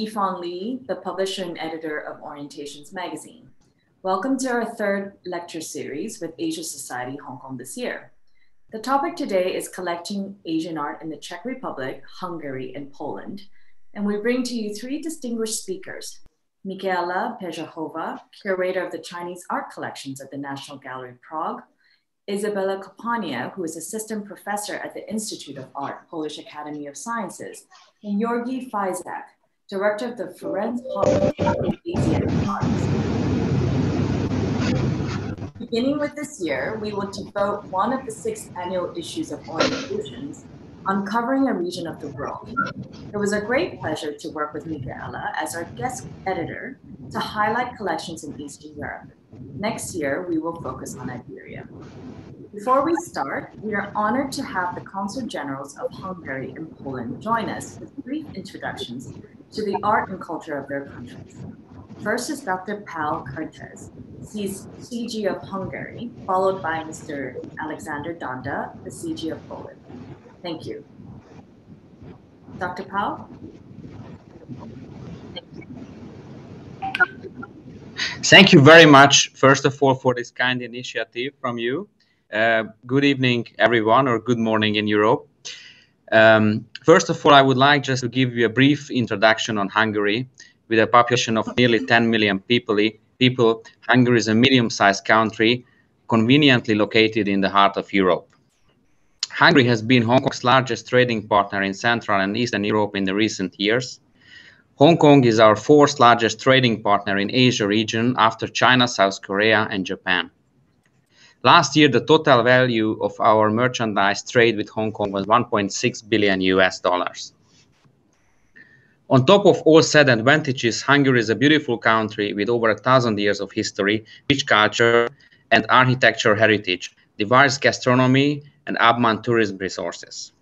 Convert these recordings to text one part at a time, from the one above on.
Yifan Li, the publisher and editor of Orientations magazine. Welcome to our third lecture series with Asia Society Hong Kong this year. The topic today is collecting Asian art in the Czech Republic, Hungary, and Poland. And we bring to you three distinguished speakers. Michaela Pejčochová, curator of the Chinese art collections at the National Gallery Prague, Izabela Kopania, who is assistant professor at the Institute of Art, Polish Academy of Sciences, and Györgyi Fajcsák, director of the Ferenc Arts. Beginning with this year, we will devote one of the six annual issues of Orientations uncovering a region of the world. It was a great pleasure to work with Michaela as our guest editor to highlight collections in Eastern Europe. Next year, we will focus on Iberia. Before we start, we are honored to have the Consul Generals of Hungary and Poland join us with brief introductions to the art and culture of their countries. First is Dr. Paul Kertész. He's CG of Hungary, followed by Mr. Alexander Donda, the CG of Poland. Thank you. Dr. Paul? Thank you very much, first of all, for this kind initiative from you. Uh, good evening, everyone, or good morning in Europe. Um, first of all, I would like just to give you a brief introduction on Hungary with a population of nearly 10 million people, people Hungary is a medium-sized country conveniently located in the heart of Europe. Hungary has been Hong Kong's largest trading partner in Central and Eastern Europe in the recent years. Hong Kong is our fourth largest trading partner in Asia region after China, South Korea, and Japan. Last year, the total value of our merchandise trade with Hong Kong was 1.6 billion US dollars. On top of all said advantages, Hungary is a beautiful country with over a thousand years of history, rich culture and architecture heritage, diverse gastronomy, and abundant tourism resources.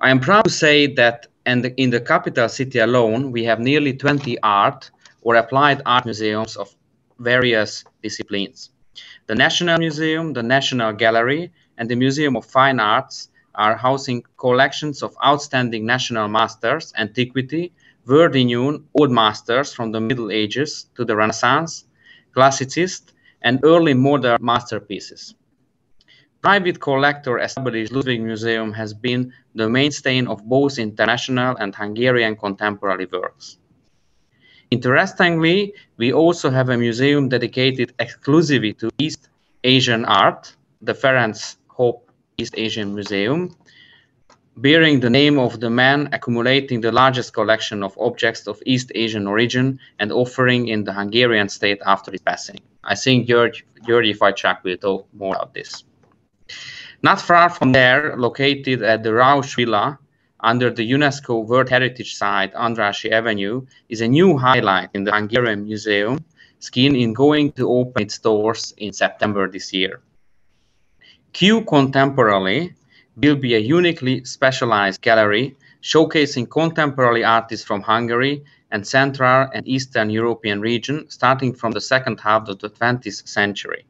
I am proud to say that and in the capital city alone, we have nearly 20 art or applied art museums of various disciplines. The National Museum, the National Gallery, and the Museum of Fine Arts are housing collections of outstanding national masters, antiquity, renowned old masters from the Middle Ages to the Renaissance, classicist, and early modern masterpieces. Private collector established Ludwig Museum has been the mainstay of both international and Hungarian contemporary works. Interestingly, we also have a museum dedicated exclusively to East Asian art, the Ferenc Hopp East Asian Museum, bearing the name of the man accumulating the largest collection of objects of East Asian origin and offering in the Hungarian state after his passing. I think George, Györgyi Fajcsák will talk more about this. Not far from there, located at the Rausch Villa, under the UNESCO World Heritage Site, Andrássy Avenue, is a new highlight in the Hungarian Museum scheme in going to open its doors in September this year. Q Contemporary will be a uniquely specialized gallery showcasing contemporary artists from Hungary and Central and Eastern European region starting from the second half of the 20th century.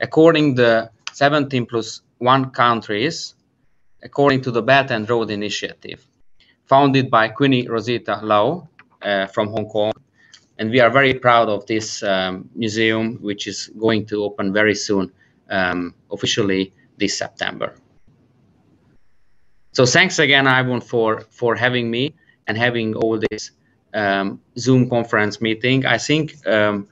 According to the 17 plus 1 countries, according to the Belt and Road Initiative, founded by Queenie Rosita Lau uh, from Hong Kong. And we are very proud of this um, museum, which is going to open very soon um, officially this September. So thanks again, Ivan, for, for having me and having all this um, Zoom conference meeting. I think um,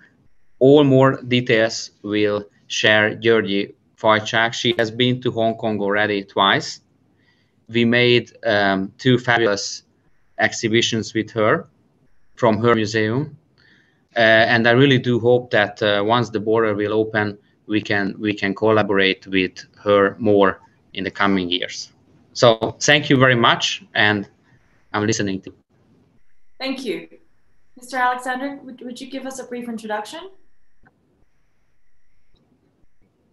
all more details will share Györgyi Fajcsák. She has been to Hong Kong already twice. We made um, two fabulous exhibitions with her from her museum. Uh, and I really do hope that uh, once the border will open, we can we can collaborate with her more in the coming years. So thank you very much, and I'm listening to. Thank you, Mr. Alexander. Would, would you give us a brief introduction?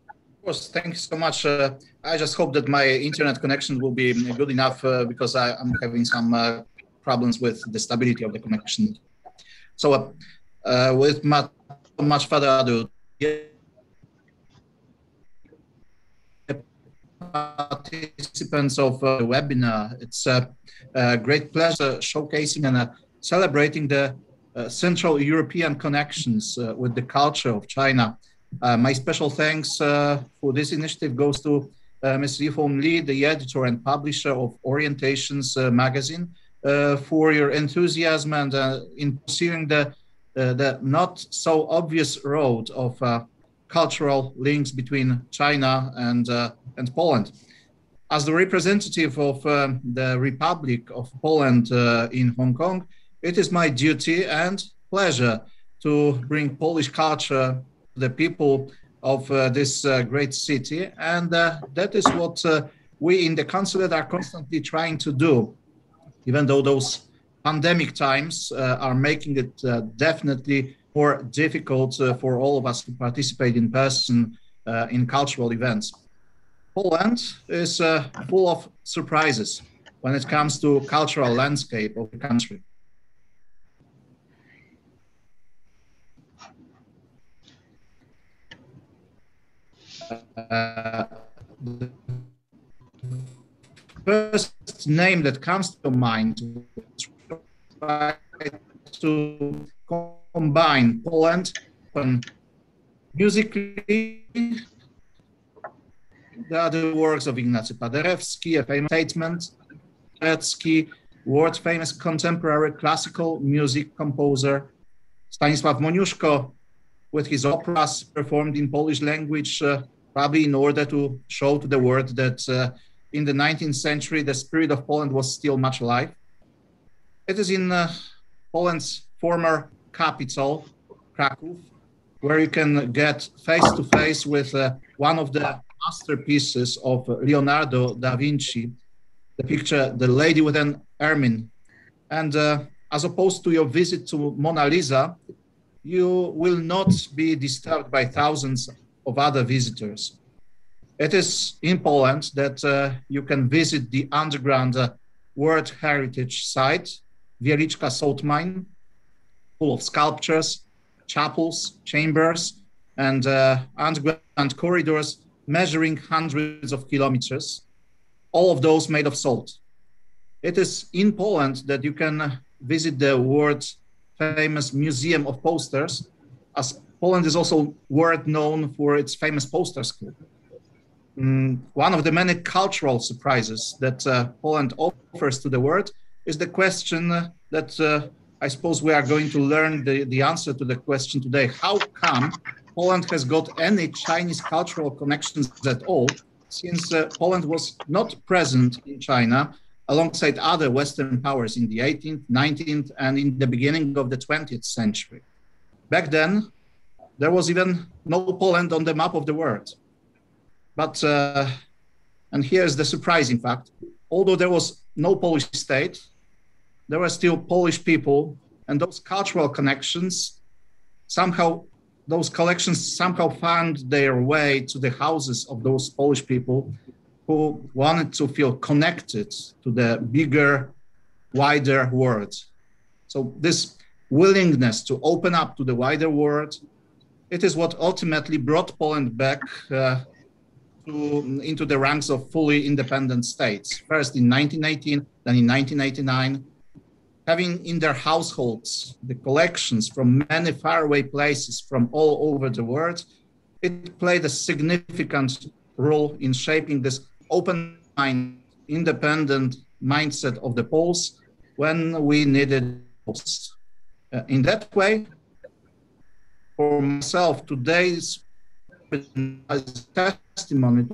Of course, thank you so much. Uh, I just hope that my internet connection will be good enough uh, because I, am having some uh, problems with the stability of the connection. So, uh, uh, with much, much further ado, participants of uh, the webinar. It's a, a great pleasure showcasing and celebrating the Central European connections with the culture of China. Uh, my special thanks uh, for this initiative goes to Ms. Yifeng Li, the editor and publisher of Orientations magazine, for your enthusiasm and in pursuing the, the not so obvious road of cultural links between China and, uh, and Poland. As the representative of uh, the Republic of Poland uh, in Hong Kong, it is my duty and pleasure to bring Polish culture the people of uh, this uh, great city. And uh, that is what we in the consulate are constantly trying to do, even though those pandemic times are making it definitely more difficult uh, for all of us to participate in person uh, in cultural events. Poland is uh, full of surprises when it comes to cultural landscape of the country. Uh, the first name that comes to mind to combine Poland and musically the other works of Ignacy Paderewski, a famous statement, Paderewski, world famous contemporary classical music composer, Stanisław Moniuszko, with his operas performed in Polish language, uh, probably in order to show to the world that uh, in the 19th century the spirit of Poland was still much alive. It is in uh, Poland's former capital, Krakow, where you can get face to face with uh, one of the masterpieces of Leonardo da Vinci, the picture The Lady with an Ermine. And uh, as opposed to your visit to Mona Lisa, you will not be disturbed by thousands of other visitors. It is in Poland that uh, you can visit the underground uh, World Heritage Site, Wieliczka Salt Mine, full of sculptures, chapels, chambers, and uh, underground corridors measuring hundreds of kilometers, all of those made of salt. It is in Poland that you can visit the world famous Museum of Posters, as Poland is also world known for its famous poster school. Mm, one of the many cultural surprises that uh, Poland offers to the world is the question that uh, I suppose we are going to learn the, the answer to the question today. How come Poland has got any Chinese cultural connections at all, since uh, Poland was not present in China alongside other Western powers in the 18th, 19th, and in the beginning of the 20th century? Back then, there was even no Poland on the map of the world. But, uh, and here's the surprising fact although there was no Polish state, there were still Polish people, and those cultural connections somehow those collections somehow found their way to the houses of those Polish people who wanted to feel connected to the bigger, wider world. So this willingness to open up to the wider world, it is what ultimately brought Poland back uh, to, into the ranks of fully independent states. First in 1918, then in 1989, having in their households the collections from many faraway places from all over the world, it played a significant role in shaping this open mind, independent mindset of the Poles when we needed most. Uh, in that way, for myself, today's testimony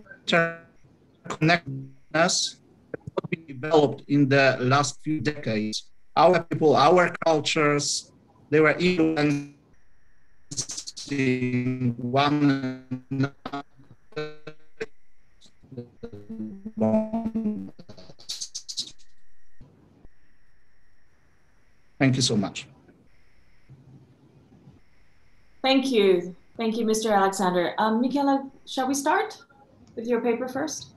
connectedness what we developed in the last few decades our people, our cultures, they were influencing one. Thank you so much. Thank you. Thank you, Mr. Alexander. Um, Michaela, shall we start with your paper first?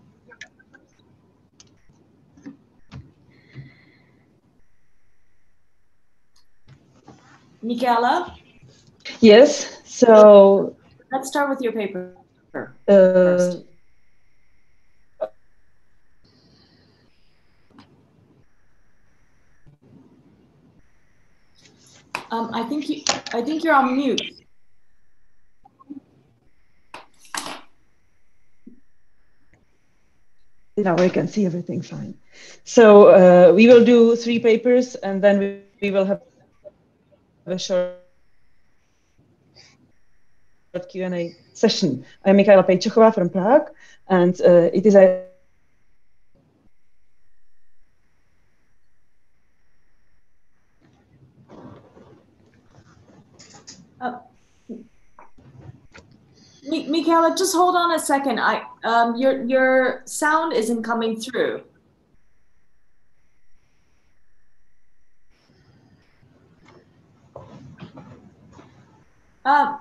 Michaela? Yes, so... Let's start with your paper uh, first. Uh, um, I think you, I think you're on mute. Now I can see everything fine. So uh, we will do three papers and then we, we will have a short Q&A session. I'm Michaela Pejčochová from Prague and uh, it is a Uh, Mi- Michaela, just hold on a second. I um, your your sound isn't coming through. Um,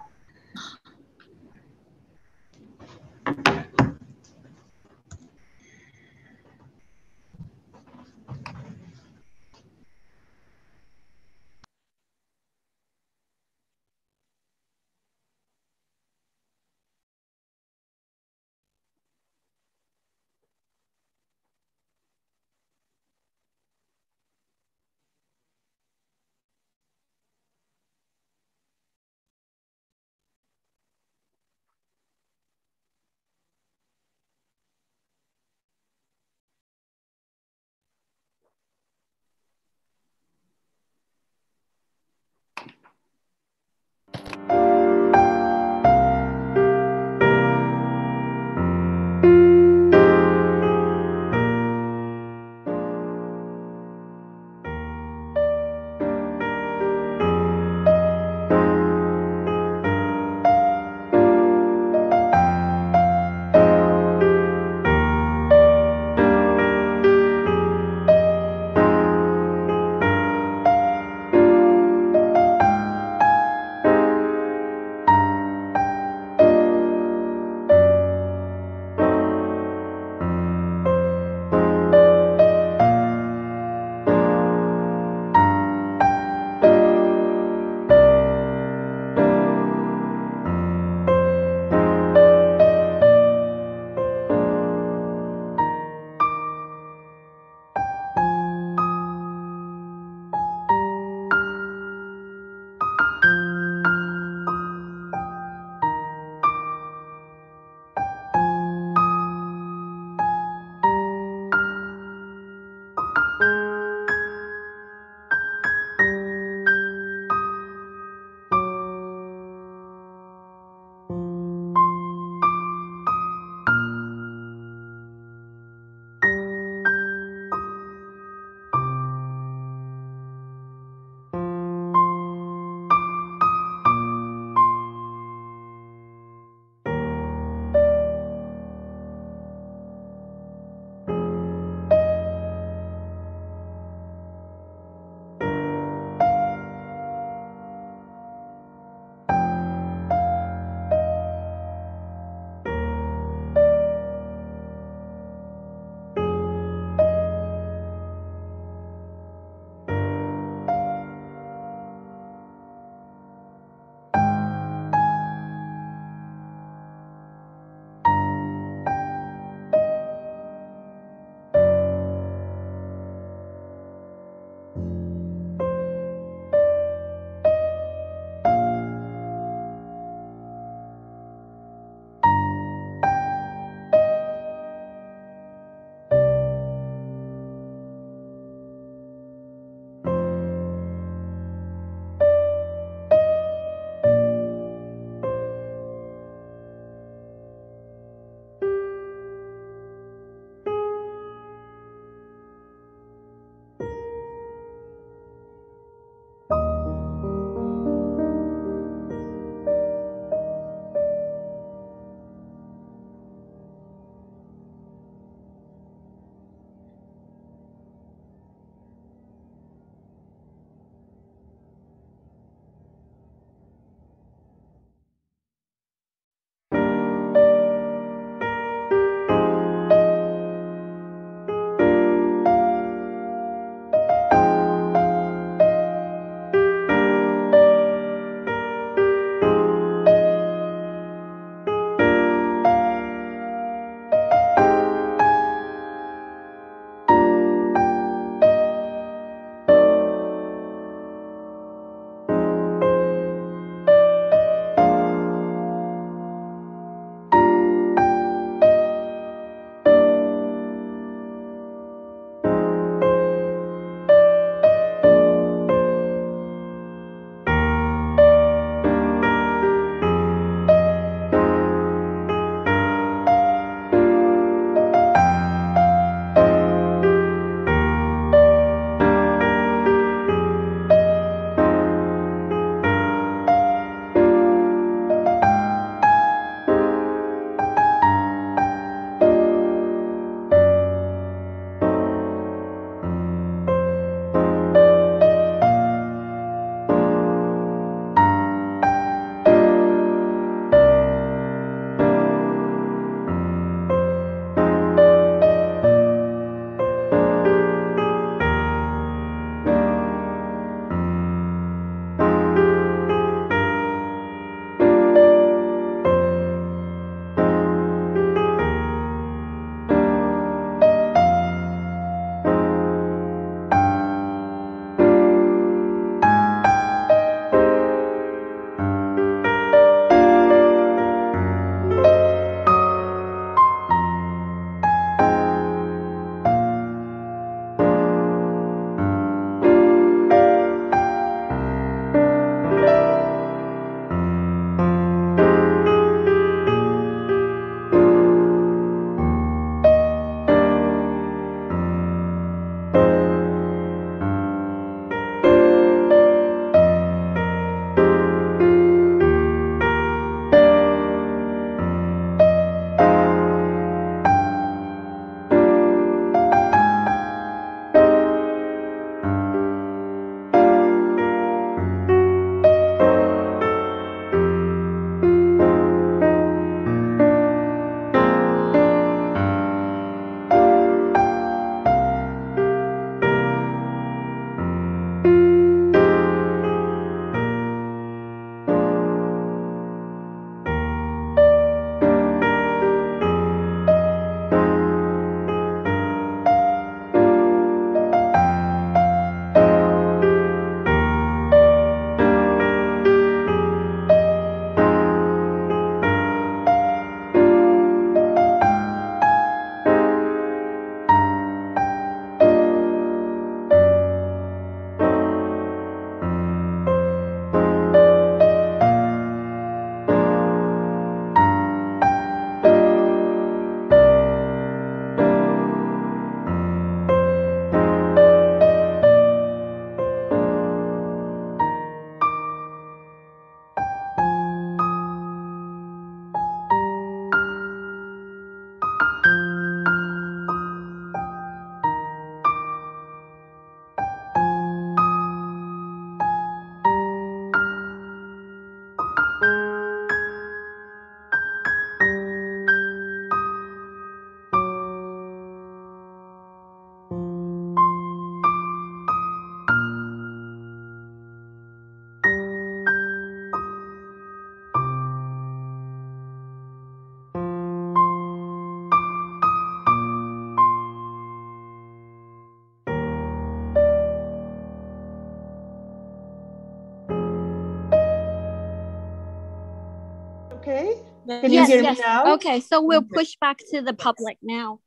Can yes, you hear yes. me now? Okay, so we'll push back to the public now.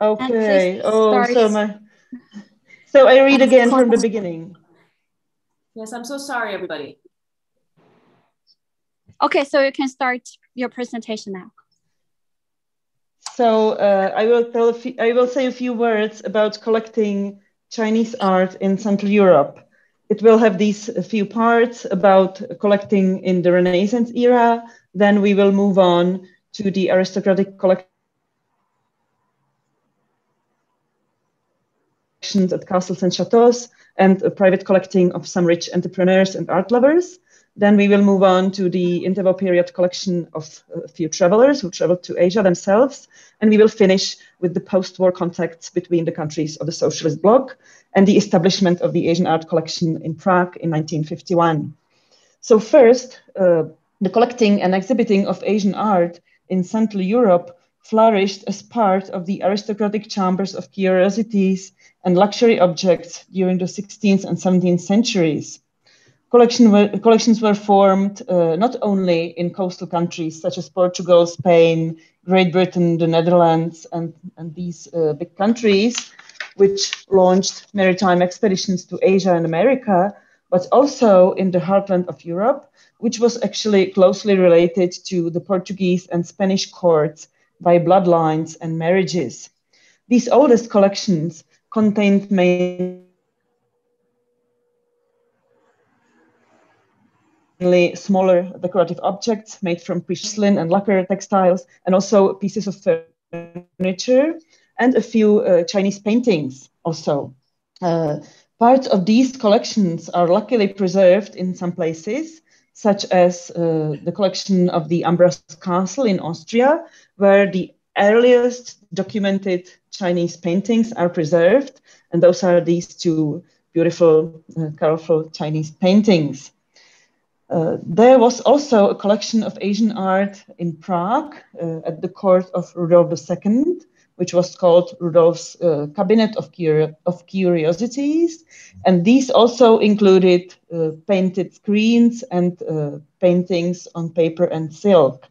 Okay. Oh, so my. So I read again from the beginning. Yes, I'm so sorry, everybody. Okay, so you can start your presentation now. So uh, I will tell. A few, I will say a few words about collecting Chinese art in Central Europe. It will have these few parts about collecting in the Renaissance era. Then we will move on to the aristocratic collections at castles and chateaus, and private collecting of some rich entrepreneurs and art lovers. Then we will move on to the interval period collection of a few travelers who traveled to Asia themselves. And we will finish with the post war contacts between the countries of the socialist bloc and the establishment of the Asian art collection in Prague in 1951. So, first, uh, the collecting and exhibiting of Asian art in Central Europe flourished as part of the aristocratic chambers of curiosities and luxury objects during the 16th and 17th centuries. Collection were, collections were formed uh, not only in coastal countries such as Portugal, Spain, Great Britain, the Netherlands, and, and these uh, big countries, which launched maritime expeditions to Asia and America, but also in the heartland of Europe, which was actually closely related to the Portuguese and Spanish courts by bloodlines and marriages. These oldest collections contained mainly smaller decorative objects made from porcelain and lacquer textiles, and also pieces of furniture, and a few uh, Chinese paintings also. Uh, parts of these collections are luckily preserved in some places, such as uh, the collection of the Ambras Castle in Austria, where the earliest documented Chinese paintings are preserved, and those are these two beautiful, uh, colorful Chinese paintings. Uh, there was also a collection of Asian art in Prague uh, at the court of Rudolf II, which was called Rudolf's uh, Cabinet of, of, Curiosities. And these also included uh, painted screens and uh, paintings on paper and silk.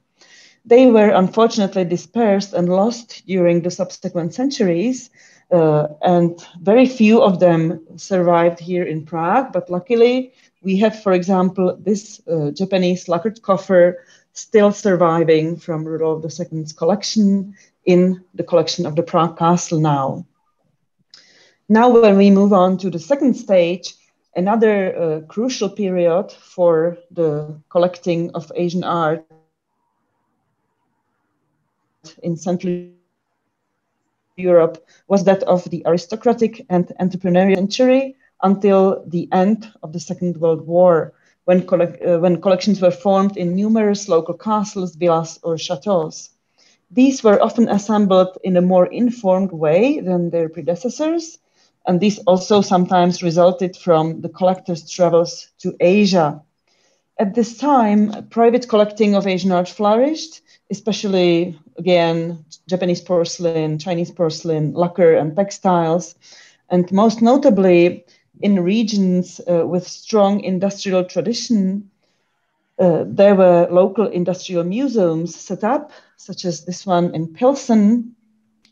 They were unfortunately dispersed and lost during the subsequent centuries, uh, and very few of them survived here in Prague. But luckily, we have, for example, this uh, Japanese lacquered coffer still surviving from Rudolf II's collection in the collection of the Prague Castle now. Now, when we move on to the second stage, another uh, crucial period for the collecting of Asian art in Central Europe was that of the aristocratic and entrepreneurial century until the end of the Second World War, when, uh, when collections were formed in numerous local castles, villas, or chateaus. These were often assembled in a more informed way than their predecessors, and this also sometimes resulted from the collectors' travels to Asia. At this time, private collecting of Asian art flourished, especially again Japanese porcelain, Chinese porcelain, lacquer, and textiles, and most notably in regions uh, with strong industrial tradition. Uh, there were local industrial museums set up, such as this one in Pilsen,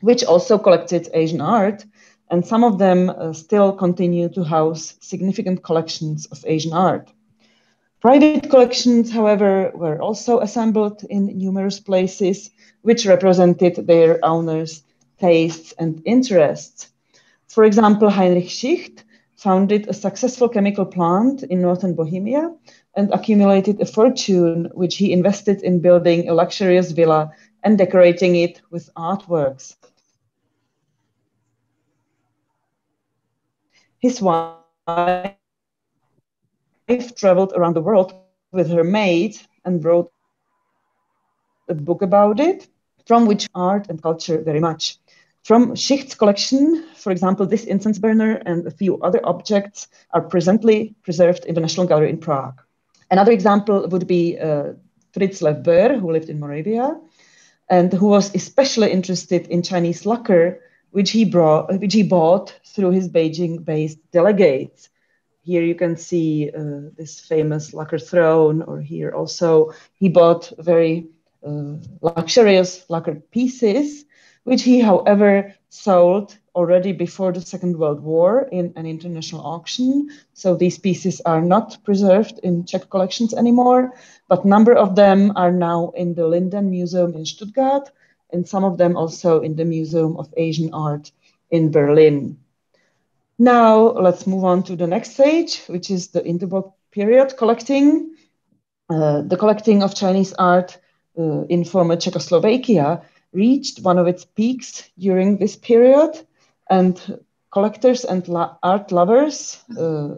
which also collected Asian art, and some of them uh, still continue to house significant collections of Asian art. Private collections, however, were also assembled in numerous places, which represented their owners' tastes and interests. For example, Heinrich Schicht founded a successful chemical plant in northern Bohemia and accumulated a fortune which he invested in building a luxurious villa and decorating it with artworks. His wife traveled around the world with her maid and wrote a book about it, from which art and culture very much. From Schicht's collection, for example, this incense burner and a few other objects are presently preserved in the National Gallery in Prague. Another example would be uh, Fritz Löw-Beer, who lived in Moravia and who was especially interested in Chinese lacquer, which he, brought, which he bought through his Beijing based delegates. here you can see uh, this famous lacquer throne, or here also he bought very uh, luxurious lacquer pieces, which he, however, sold already before the Second World War in an international auction. So these pieces are not preserved in Czech collections anymore, but number of them are now in the Linden Museum in Stuttgart, and some of them also in the Museum of Asian Art in Berlin. Now let's move on to the next stage, which is the interwar period collecting. Uh, the collecting of Chinese art uh, in former Czechoslovakia reached one of its peaks during this period, and collectors and art lovers uh,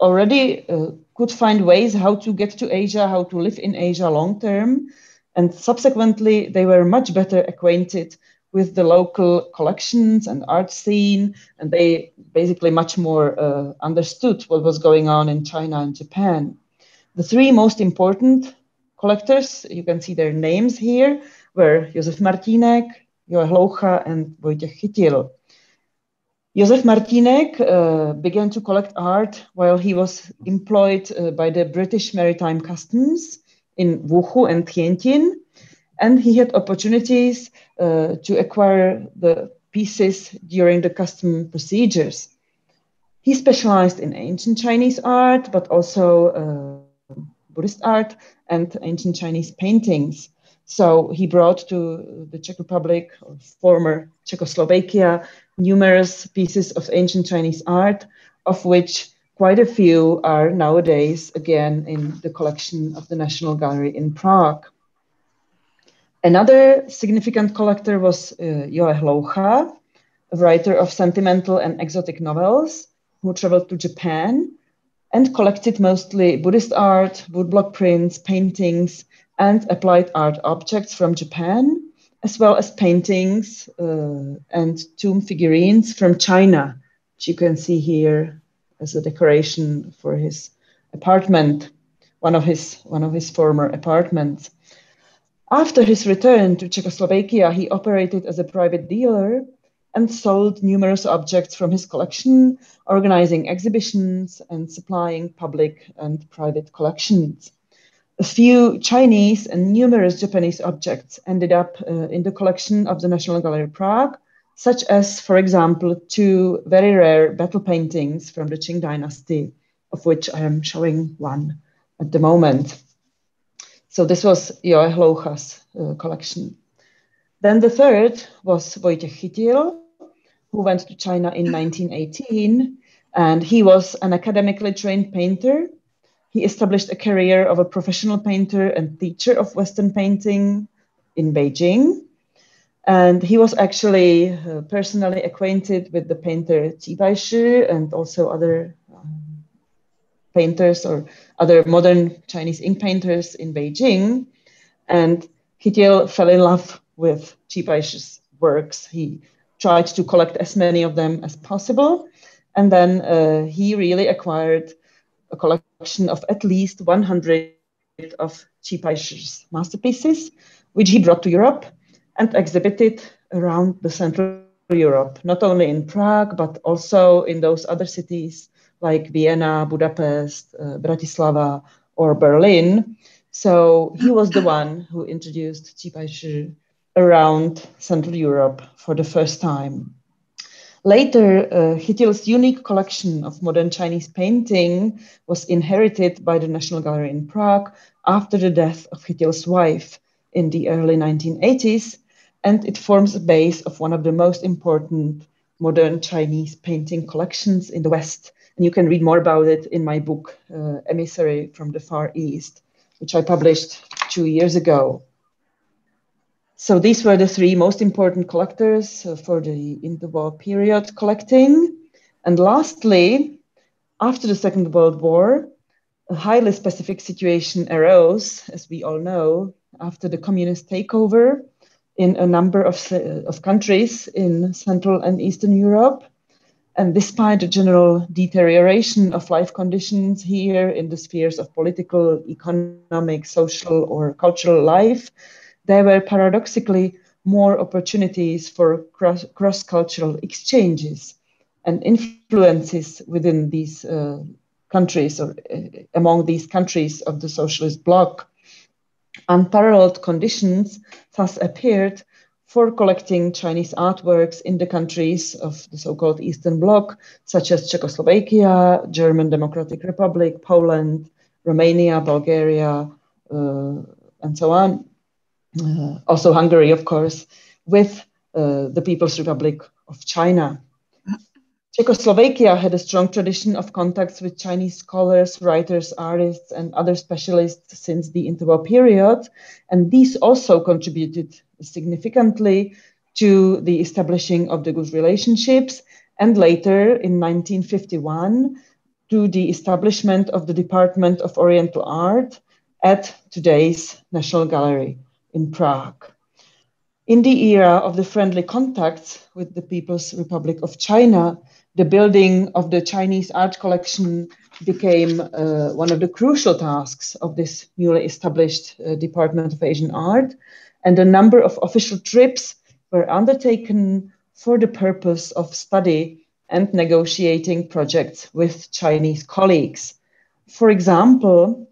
already uh, could find ways how to get to Asia, how to live in Asia long term. And subsequently, they were much better acquainted with the local collections and art scene, and they basically much more uh, understood what was going on in China and Japan. The three most important collectors, you can see their names here, were Josef Martínek, Joe Hloucha, and Vojtěch Chytil. Josef Martínek uh, began to collect art while he was employed uh, by the British Maritime Customs in Wuhu and Tianjin, and he had opportunities uh, to acquire the pieces during the custom procedures. He specialized in ancient Chinese art, but also uh, Buddhist art and ancient Chinese paintings. So he brought to the Czech Republic, former Czechoslovakia, numerous pieces of ancient Chinese art, of which quite a few are nowadays again in the collection of the National Gallery in Prague. Another significant collector was uh, Hloucha, a writer of sentimental and exotic novels who traveled to Japan and collected mostly Buddhist art, woodblock prints, paintings, and applied art objects from Japan, as well as paintings uh, and tomb figurines from China, which you can see here as a decoration for his apartment, one of his, one of his former apartments. After his return to Czechoslovakia, he operated as a private dealer and sold numerous objects from his collection, organizing exhibitions and supplying public and private collections. A few Chinese and numerous Japanese objects ended up uh, in the collection of the National Gallery Prague, such as, for example, two very rare battle paintings from the Qing dynasty, of which I am showing one at the moment. So this was Joe Hloucha's uh, collection. Then the third was Vojtěch Chytil, who went to China in 1918, and he was an academically trained painter. He established a career of a professional painter and teacher of Western painting in Beijing. And he was actually uh, personally acquainted with the painter Qi Baishi and also other um, painters or other modern Chinese ink painters in Beijing. And Chytil fell in love with Qi Baishi's works. He tried to collect as many of them as possible. And then uh, he really acquired a collection of at least 100 of Qi masterpieces, which he brought to Europe and exhibited around the Central Europe, not only in Prague, but also in those other cities like Vienna, Budapest, uh, Bratislava, or Berlin. So he was the one who introduced Qi around Central Europe for the first time. Later, uh, Chytil's unique collection of modern Chinese painting was inherited by the National Gallery in Prague after the death of Chytil's wife in the early 1980s, and it forms the base of one of the most important modern Chinese painting collections in the West, and you can read more about it in my book, uh, Emissary from the Far East, which I published two years ago. So these were the three most important collectors uh, for the interwar period collecting. And lastly, after the Second World War, a highly specific situation arose, as we all know, after the communist takeover in a number of, uh, of countries in Central and Eastern Europe. And despite the general deterioration of life conditions here in the spheres of political, economic, social, or cultural life, there were paradoxically more opportunities for cross cultural exchanges and influences within these uh, countries or uh, among these countries of the socialist bloc. Unparalleled conditions thus appeared for collecting Chinese artworks in the countries of the so-called Eastern Bloc, such as Czechoslovakia, German Democratic Republic, Poland, Romania, Bulgaria, uh, and so on. Uh, also Hungary, of course, with uh, the People's Republic of China. Czechoslovakia had a strong tradition of contacts with Chinese scholars, writers, artists, and other specialists since the interwar period, and these also contributed significantly to the establishing of the good relationships, and later in 1951 to the establishment of the Department of Oriental Art at today's National Gallery in Prague. In the era of the friendly contacts with the People's Republic of China, the building of the Chinese art collection became uh, one of the crucial tasks of this newly established uh, Department of Asian Art, and a number of official trips were undertaken for the purpose of study and negotiating projects with Chinese colleagues. For example,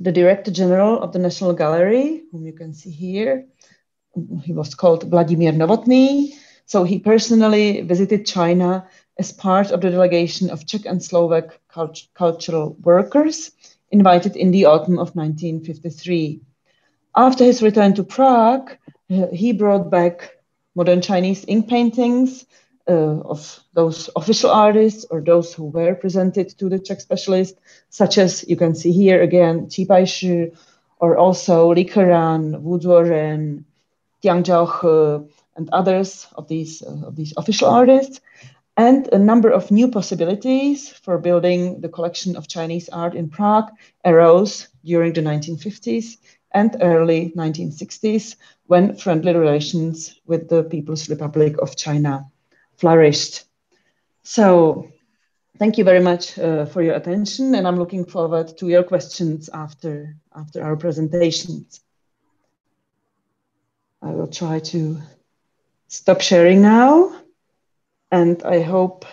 the Director General of the National Gallery, whom you can see here, he was called Vladimir Novotny. So he personally visited China as part of the delegation of Czech and Slovak cult cultural workers invited in the autumn of 1953. After his return to Prague, he brought back modern Chinese ink paintings uh, of those official artists or those who were presented to the Czech specialist, such as you can see here again, Qi Baishi, or also Li Keran, Wu Tiang and others of these, uh, of these official artists. And a number of new possibilities for building the collection of Chinese art in Prague arose during the 1950s and early 1960s when friendly relations with the People's Republic of China flourished. So thank you very much uh, for your attention and I'm looking forward to your questions after, after our presentations. I will try to stop sharing now and I hope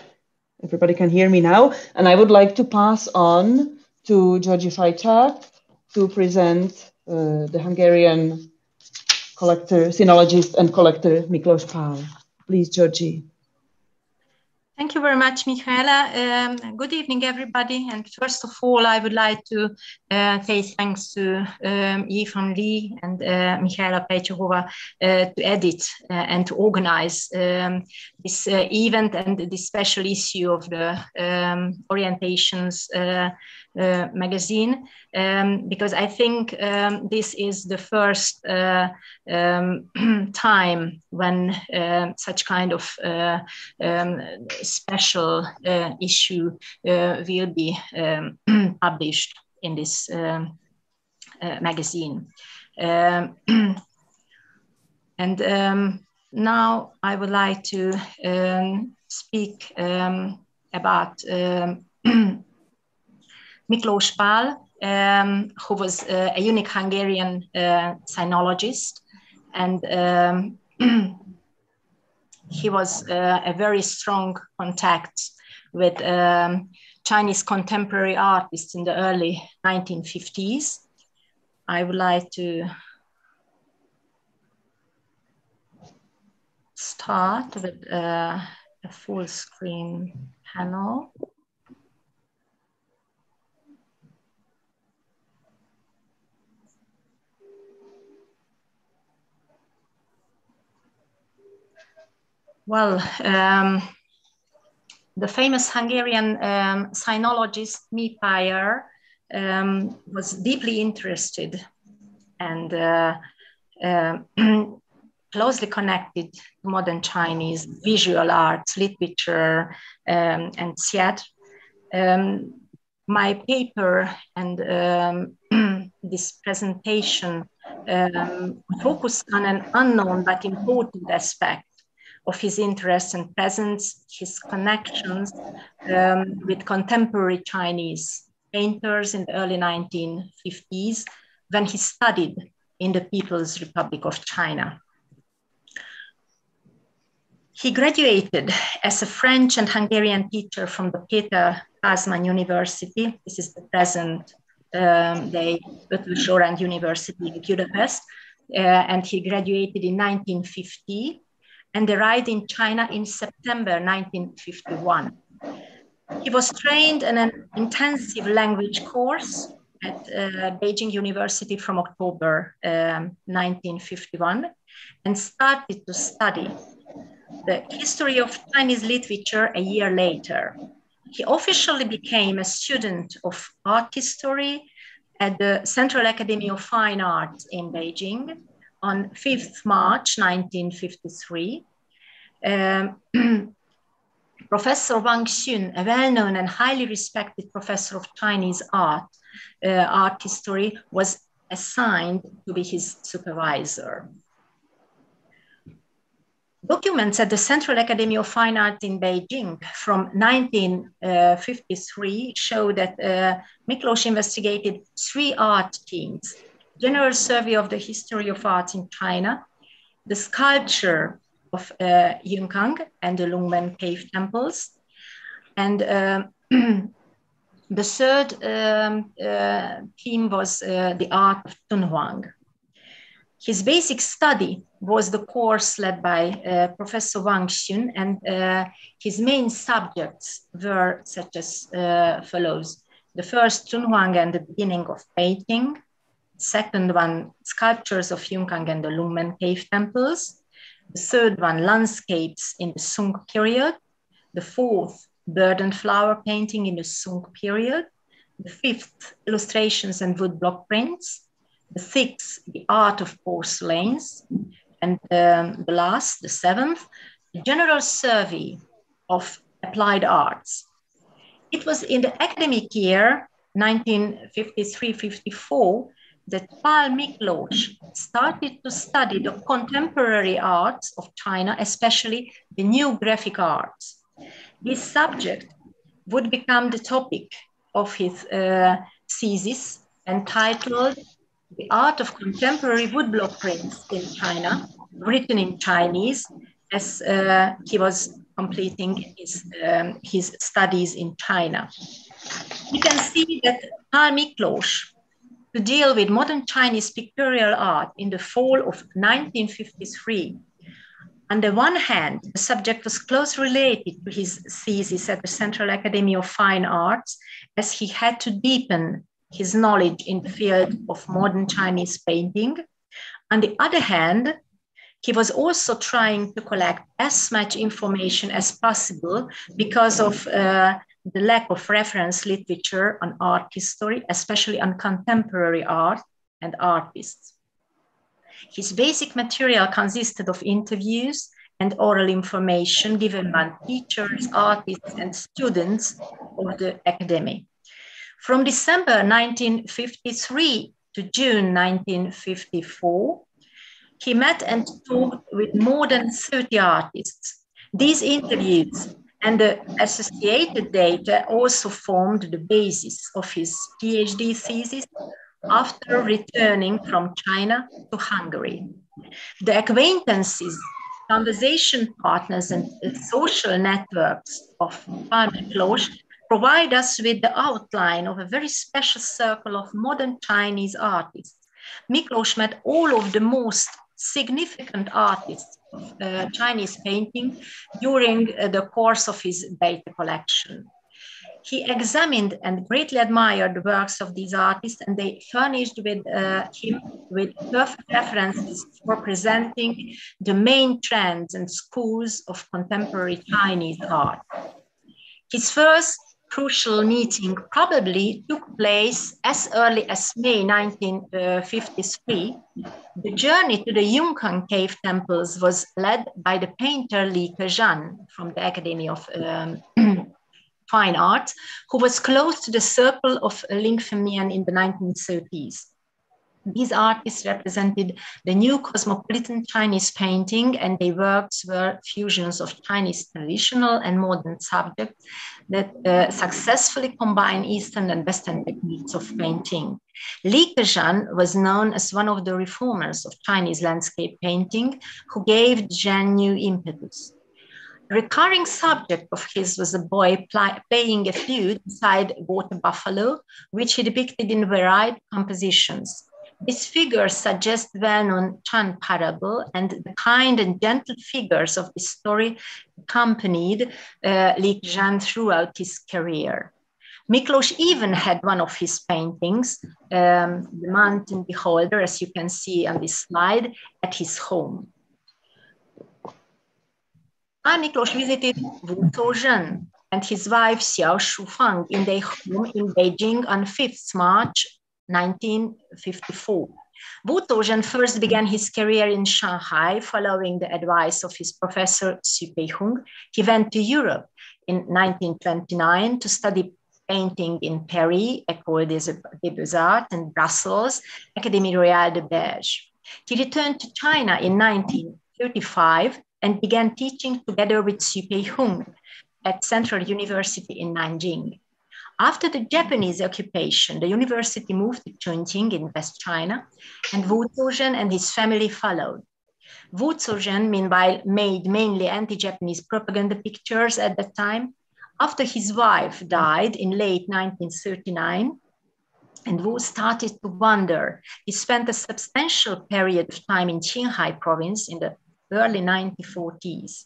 everybody can hear me now. And I would like to pass on to Györgyi Fajcsák to present uh, the Hungarian collector, sinologist and collector Miklos Pál. Please, Györgyi. Thank you very much, Michaela. Um, good evening, everybody. And first of all, I would like to uh, say thanks to um, Yifan Lee and uh, Michaela Pejčochová uh, to edit uh, and to organize um, this uh, event and this special issue of the um, Orientations uh, magazine um, because I think um, this is the first uh, um, time when uh, such kind of uh, um, special uh, issue uh, will be um, published in this magazine. and now I would like to speak about Miklos Pál, um, who was uh, a unique Hungarian uh, sinologist. And um, he was uh, a very strong contact with um, Chinese contemporary artists in the early 1950s. I would like to start with uh, a full screen panel. Well, um, the famous Hungarian um, sinologist Miklós Pál um, was deeply interested and uh, uh, closely connected to modern Chinese visual arts, literature, um, and theater. Um, my paper and um, this presentation focus on an unknown but important aspect of his interests and presence, his connections um, with contemporary Chinese painters in the early 1950s when he studied in the People's Republic of China. He graduated as a French and Hungarian teacher from the Peter Pázmány University. This is the present um, day Eötvös University in Budapest. Uh, and he graduated in 1950 and arrived in China in September 1951. He was trained in an intensive language course at uh, Beijing University from October um, 1951 and started to study the history of Chinese literature a year later. He officially became a student of art history at the Central Academy of Fine Arts in Beijing on 5th March 1953. Um, professor Wang Xun, a well-known and highly respected professor of Chinese art, uh, art history, was assigned to be his supervisor. Documents at the Central Academy of Fine Arts in Beijing from 1953 show that uh, Miklos investigated three art teams, General Survey of the History of Art in China, the sculpture of uh, Yunkang and the Lungmen cave temples, and uh, the third um, uh, team was uh, the art of Tunhuang. His basic study was the course led by uh, Professor Wang Xun, and uh, his main subjects were such as uh, follows. The first, Tunhuang and the beginning of painting. Second one, sculptures of Yunkang and the Lungmen cave temples. The third one, landscapes in the Sung period. The fourth, bird and flower painting in the Sung period. The fifth, illustrations and woodblock prints the sixth, the art of porcelains, and um, the last, the seventh, the general survey of applied arts. It was in the academic year 1953-54 that Paul Miklos started to study the contemporary arts of China, especially the new graphic arts. This subject would become the topic of his uh, thesis entitled the art of contemporary woodblock prints in China, written in Chinese, as uh, he was completing his, um, his studies in China. You can see that Paul Miklos, to deal with modern Chinese pictorial art in the fall of 1953, on the one hand, the subject was closely related to his thesis at the Central Academy of Fine Arts, as he had to deepen his knowledge in the field of modern Chinese painting. On the other hand, he was also trying to collect as much information as possible because of uh, the lack of reference literature on art history, especially on contemporary art and artists. His basic material consisted of interviews and oral information given by teachers, artists, and students of the academy. From December 1953 to June 1954, he met and talked with more than 30 artists. These interviews and the associated data also formed the basis of his PhD thesis after returning from China to Hungary. The acquaintances, conversation partners, and social networks of Paul Miklos provide us with the outline of a very special circle of modern Chinese artists. Miklos met all of the most significant artists uh, Chinese painting during uh, the course of his data collection. He examined and greatly admired the works of these artists, and they furnished with uh, him with perfect references for presenting the main trends and schools of contemporary Chinese art. His first crucial meeting probably took place as early as May 1953. The journey to the Yunkang cave temples was led by the painter Li Keran from the Academy of um, Fine Arts, who was close to the circle of Lin Fengmian in the 1930s. These artists represented the new cosmopolitan Chinese painting, and their works were fusions of Chinese traditional and modern subjects that uh, successfully combine Eastern and Western techniques of painting. Li Keran was known as one of the reformers of Chinese landscape painting who gave Zhen new impetus. recurring subject of his was a boy pl- playing a flute beside water buffalo, which he depicted in varied compositions. This figure suggests well-known Chan parable, and the kind and gentle figures of the story accompanied uh, Li Zhan throughout his career. Miklos even had one of his paintings, um, The Mountain Beholder, as you can see on this slide, at his home. An Miklos visited Wu Zuoren and his wife Xiao Shufang in their home in Beijing on 5th March 1954. Wu Zuoren first began his career in Shanghai following the advice of his professor Xu Beihong. He went to Europe in 1929 to study painting in Paris, École des, Beaux-Arts, and Brussels, Académie Royale de Beige. He returned to China in 1935 and began teaching together with Xu Beihong at Central University in Nanjing. After the Japanese occupation, the university moved to Chongqing in West China, and Wu Zuoren and his family followed. Wu Zuoren, meanwhile, made mainly anti-Japanese propaganda pictures at that time. After his wife died in late 1939, and Wu started to wander. He spent a substantial period of time in Qinghai province in the early 1940s,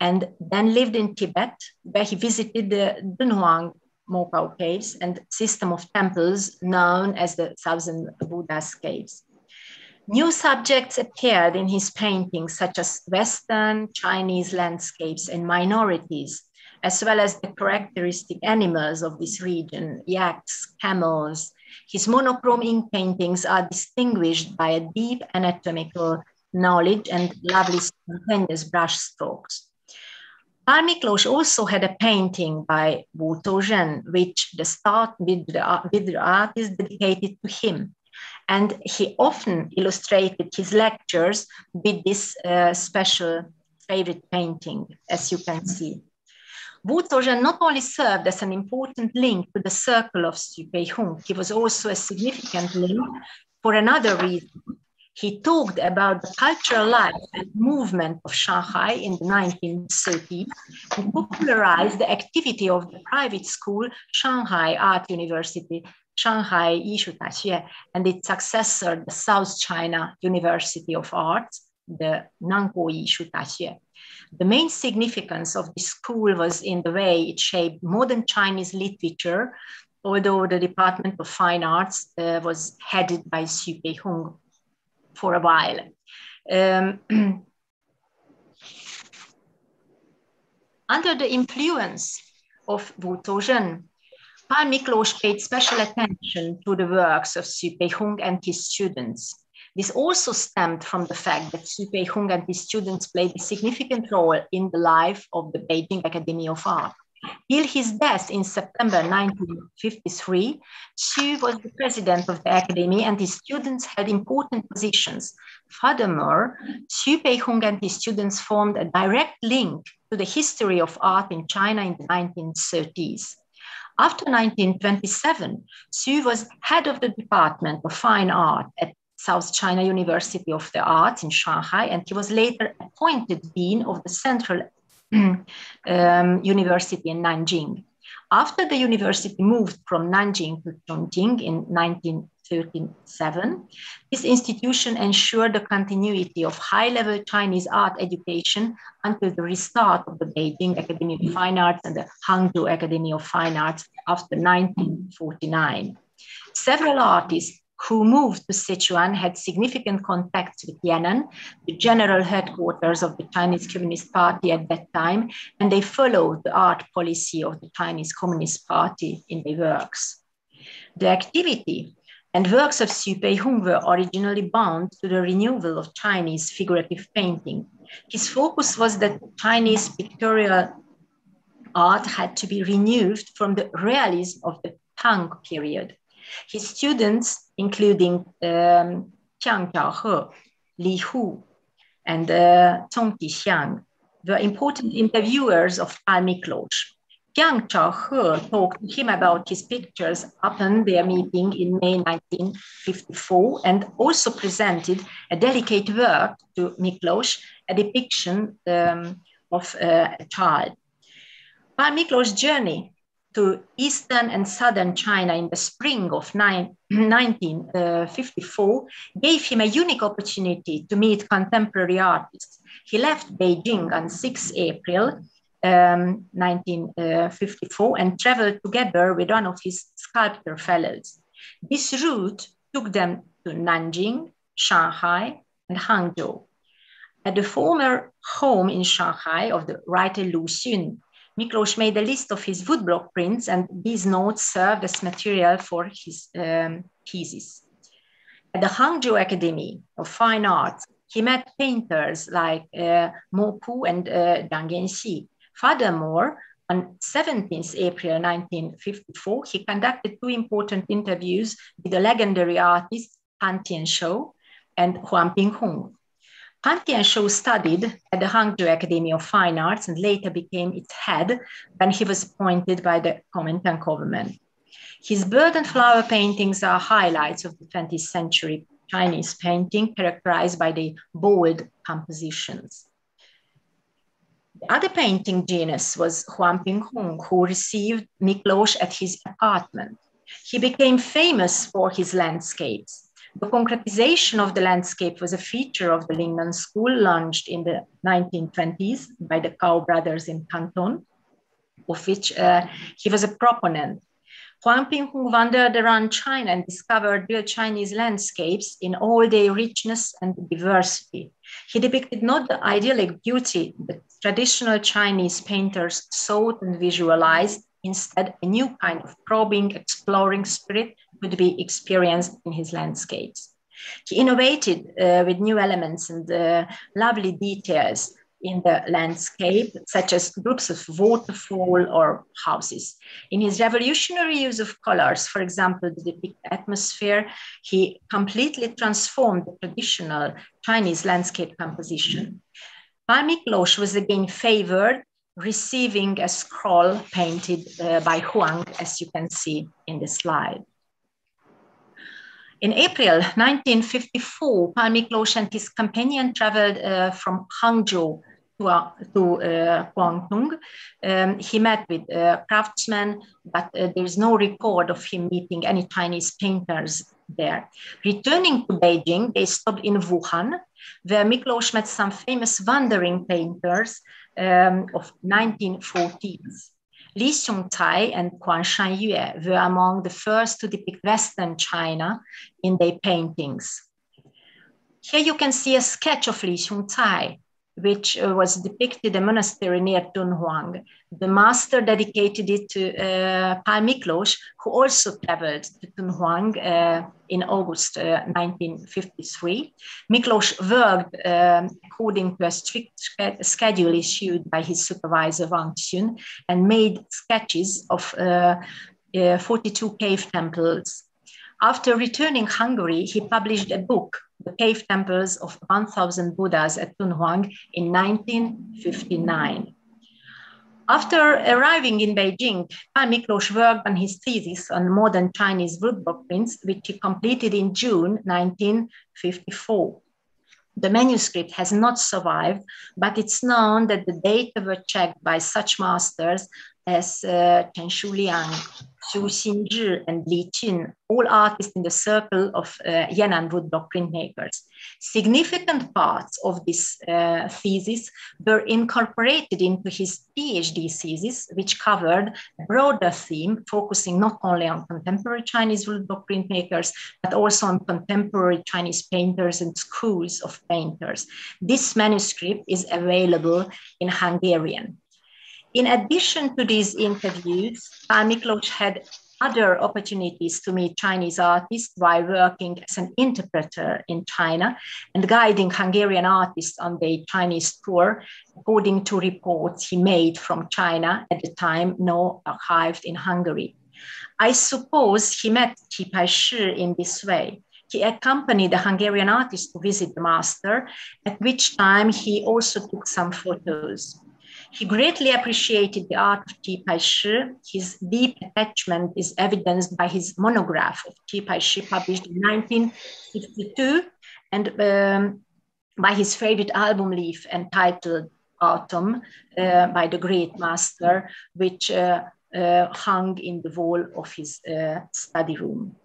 and then lived in Tibet, where he visited the Dunhuang Mogao caves and system of temples known as the Thousand Buddhas caves. New subjects appeared in his paintings, such as Western, Chinese landscapes and minorities, as well as the characteristic animals of this region, yaks, camels. His monochrome ink paintings are distinguished by a deep anatomical knowledge and lovely spontaneous brush strokes. Paul Miklos also had a painting by Wu which the start with the, with the artist dedicated to him. And he often illustrated his lectures with this uh, special favorite painting, as you can see. Wu not only served as an important link to the circle of Xu Beihong, he was also a significant link for another reason. He talked about the cultural life and movement of Shanghai in the 1930s and popularized the activity of the private school Shanghai Art University, Shanghai Yishu Daxue, and its successor, the South China University of Arts, the Nanguo Yishu Daxue. The main significance of this school was in the way it shaped modern Chinese literature, although the Department of Fine Arts uh, was headed by Xu Beihong for a while. Um, under the influence of Wu Zuoren, Paul Miklos paid special attention to the works of Xu Beihong and his students. This also stemmed from the fact that Xu Beihong and his students played a significant role in the life of the Beijing Academy of Art. Till his death in September 1953, Xu was the president of the academy and his students had important positions. Furthermore, Xu Beihong and his students formed a direct link to the history of art in China in the 1930s. After 1927, Xu was head of the Department of Fine Art at South China University of the Arts in Shanghai, and he was later appointed dean of the Central um, University in Nanjing. After the university moved from Nanjing to Chongqing in 1937, this institution ensured the continuity of high-level Chinese art education until the restart of the Beijing Academy of Fine Arts and the Hangzhou Academy of Fine Arts after 1949. Several artists who moved to Sichuan had significant contacts with Yan'an, the general headquarters of the Chinese Communist Party at that time, and they followed the art policy of the Chinese Communist Party in their works. The activity and works of Xu Beihong were originally bound to the renewal of Chinese figurative painting. His focus was that Chinese pictorial art had to be renewed from the realism of the Tang period. His students, including um, Jiang Zhaohe, Li Hu, and uh, Zong Qixiang, were important interviewers of Paul Miklos. Jiang Zhaohe talked to him about his pictures upon their meeting in May 1954 and also presented a delicate work to Miklos, a depiction um, of uh, a child. Paul Miklós' journey to eastern and southern China in the spring of nine, 1954 gave him a unique opportunity to meet contemporary artists. He left Beijing on 6 April um, 1954 and traveled together with one of his sculptor fellows. This route took them to Nanjing, Shanghai, and Hangzhou. At the former home in Shanghai of the writer Lu Xun, Miklós made a list of his woodblock prints, and these notes served as material for his um, thesis. At the Hangzhou Academy of Fine Arts, he met painters like uh, Mo Pu and uh, Zhang Yanxi. Furthermore, on 17th April 1954, he conducted two important interviews with the legendary artist Han Tianshou and Huang Binhong. Han Tianshou studied at the Hangzhou Academy of Fine Arts and later became its head when he was appointed by the Kuomintang government. His bird and flower paintings are highlights of the 20th century Chinese painting characterized by the bold compositions. The other painting genius was Huang Binhong, who received Miklós at his apartment. He became famous for his landscapes. The concretization of the landscape was a feature of the Lingnan School launched in the 1920s by the Kao brothers in Canton, of which uh, he was a proponent. Huang Binhong wandered around China and discovered real Chinese landscapes in all their richness and diversity. He depicted not the idyllic beauty that traditional Chinese painters sought and visualized, instead a new kind of probing, exploring spirit could be experienced in his landscapes. He innovated uh, with new elements and uh, lovely details in the landscape, such as groups of waterfall or houses. In his revolutionary use of colors, for example, to depict atmosphere, he completely transformed the traditional Chinese landscape composition. Paul Miklós was again favored, receiving a scroll painted uh, by Huang, as you can see in the slide. In April 1954, Paul Miklós and his companion traveled uh, from Hangzhou to, uh, to uh, Guangdong. Um, he met with uh, craftsmen, but uh, there is no record of him meeting any Chinese painters there. Returning to Beijing, they stopped in Wuhan, where Miklós met some famous wandering painters um, of 1940s. Li Xiongcai and Guan Shanyue were among the first to depict Western China in their paintings. Here you can see a sketch of Li Xiongcai, which uh, was depicted a monastery near Dunhuang. The master dedicated it to uh, Paul Miklós, who also traveled to Dunhuang uh, in August uh, 1953. Miklós worked um, according to a strict schedule issued by his supervisor Wang Xun and made sketches of uh, uh, 42 cave temples. After returning Hungary, he published a book the cave temples of 1000 Buddhas at Dunhuang in 1959. After arriving in Beijing, Paul Miklós worked on his thesis on modern Chinese woodblock prints, which he completed in June 1954. The manuscript has not survived, but it's known that the data were checked by such masters as uh, Chen Shuliang, Xu Xinzhi, and Li Qin, all artists in the circle of uh, Yan'an woodblock printmakers. Significant parts of this uh, thesis were incorporated into his PhD thesis, which covered a broader theme, focusing not only on contemporary Chinese woodblock printmakers, but also on contemporary Chinese painters and schools of painters. This manuscript is available in Hungarian. In addition to these interviews, Paul Miklós had other opportunities to meet Chinese artists while working as an interpreter in China and guiding Hungarian artists on their Chinese tour, according to reports he made from China at the time, no archived in Hungary. I suppose he met Qi Baishi in this way. He accompanied the Hungarian artist to visit the master, at which time he also took some photos. He greatly appreciated the art of Qi Baishi. His deep attachment is evidenced by his monograph of Qi Baishi published in 1952 and um, by his favorite album leaf entitled Autumn uh, by the great master, which uh, uh, hung in the wall of his study room.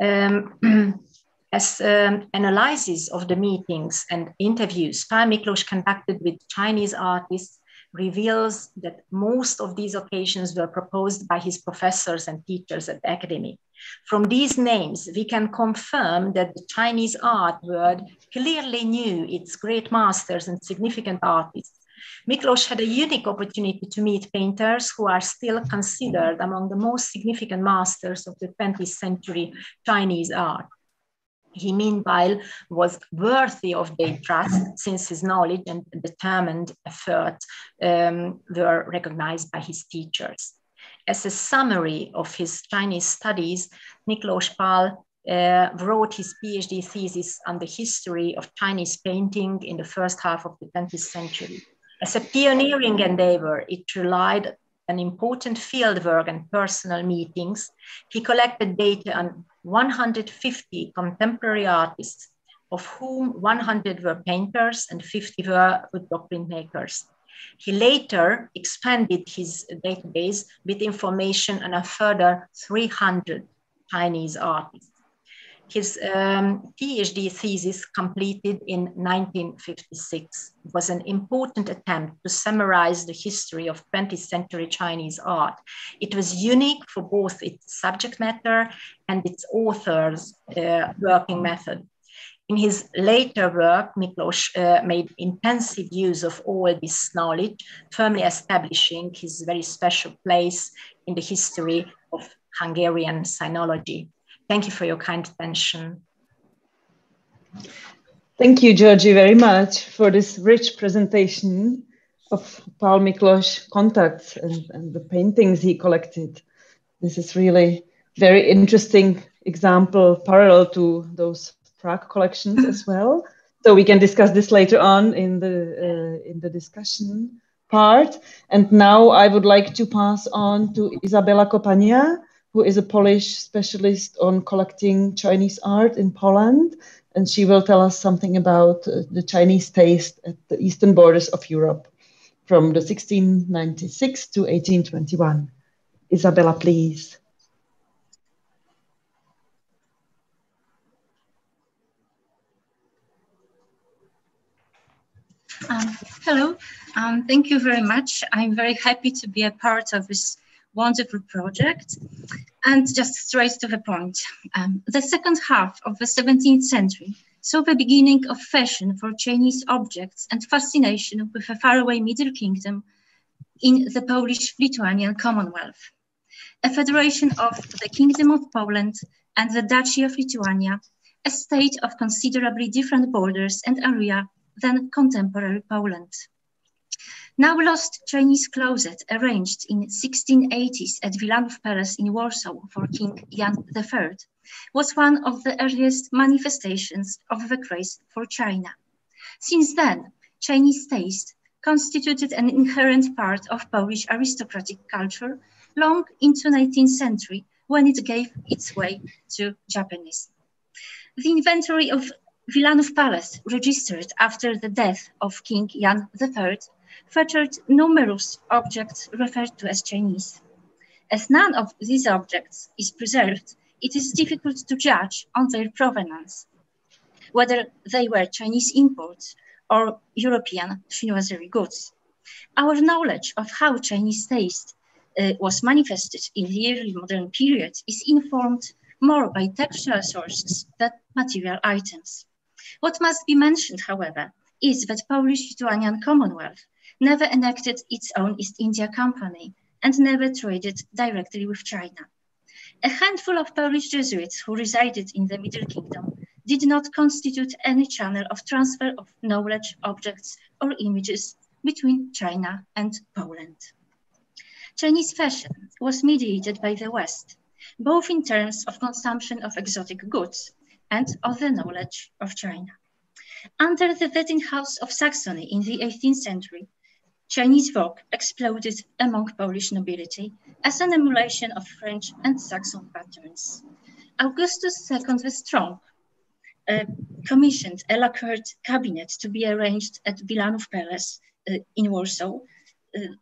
Um, as um, analysis of the meetings and interviews Paul Miklos conducted with Chinese artists reveals that most of these occasions were proposed by his professors and teachers at the academy. From these names, we can confirm that the Chinese art world clearly knew its great masters and significant artists. Miklos had a unique opportunity to meet painters who are still considered among the most significant masters of the 20th century Chinese art. He, meanwhile, was worthy of their trust since his knowledge and determined effort um, were recognized by his teachers. As a summary of his Chinese studies, Miklos Paul uh, wrote his PhD thesis on the history of Chinese painting in the first half of the 20th century. As a pioneering endeavor, it relied on important fieldwork and personal meetings. He collected data on 150 contemporary artists, of whom 100 were painters and 50 were woodblock printmakers. He later expanded his database with information on a further 300 Chinese artists. His um, PhD thesis, completed in 1956, was an important attempt to summarize the history of 20th century Chinese art. It was unique for both its subject matter and its author's uh, working method. In his later work, Miklos uh, made intensive use of all this knowledge, firmly establishing his very special place in the history of Hungarian sinology. Thank you for your kind attention. Thank you, Györgyi, very much for this rich presentation of Paul Miklos' contacts and, and the paintings he collected. This is really very interesting example, parallel to those Prague collections as well. So we can discuss this later on in the uh, in the discussion part. And now I would like to pass on to Izabela Kopania, who is a Polish specialist on collecting Chinese art in Poland. And she will tell us something about uh, the Chinese taste at the eastern borders of Europe from the 1696 to 1821. Izabela, please. Um, hello, um, thank you very much. I'm very happy to be a part of this wonderful project. And just straight to the point. Um, the second half of the 17th century saw the beginning of fashion for Chinese objects and fascination with a faraway Middle Kingdom in the Polish-Lithuanian Commonwealth, a federation of the Kingdom of Poland and the Duchy of Lithuania, a state of considerably different borders and area than contemporary Poland. Now lost Chinese closet arranged in 1680s at Wilanów Palace in Warsaw for King Jan III was one of the earliest manifestations of the craze for China. Since then, Chinese taste constituted an inherent part of Polish aristocratic culture long into 19th century when it gave its way to Japanese. The inventory of Wilanów Palace, registered after the death of King Jan III, featured numerous objects referred to as Chinese. As none of these objects is preserved, it is difficult to judge on their provenance, whether they were Chinese imports or European chinoiserie goods. Our knowledge of how Chinese taste uh, was manifested in the early modern period is informed more by textual sources than material items. What must be mentioned, however, is that Polish-Lithuanian Commonwealth never enacted its own East India Company and never traded directly with China. A handful of Polish Jesuits who resided in the Middle Kingdom did not constitute any channel of transfer of knowledge, objects, or images between China and Poland. Chinese fashion was mediated by the West, both in terms of consumption of exotic goods and of the knowledge of China. Under the Wettin house of Saxony in the 18th century, Chinese vogue exploded among Polish nobility as an emulation of French and Saxon patterns. Augustus II the Strong uh, commissioned a lacquered cabinet to be arranged at Wilanów Palace uh, in Warsaw. Uh,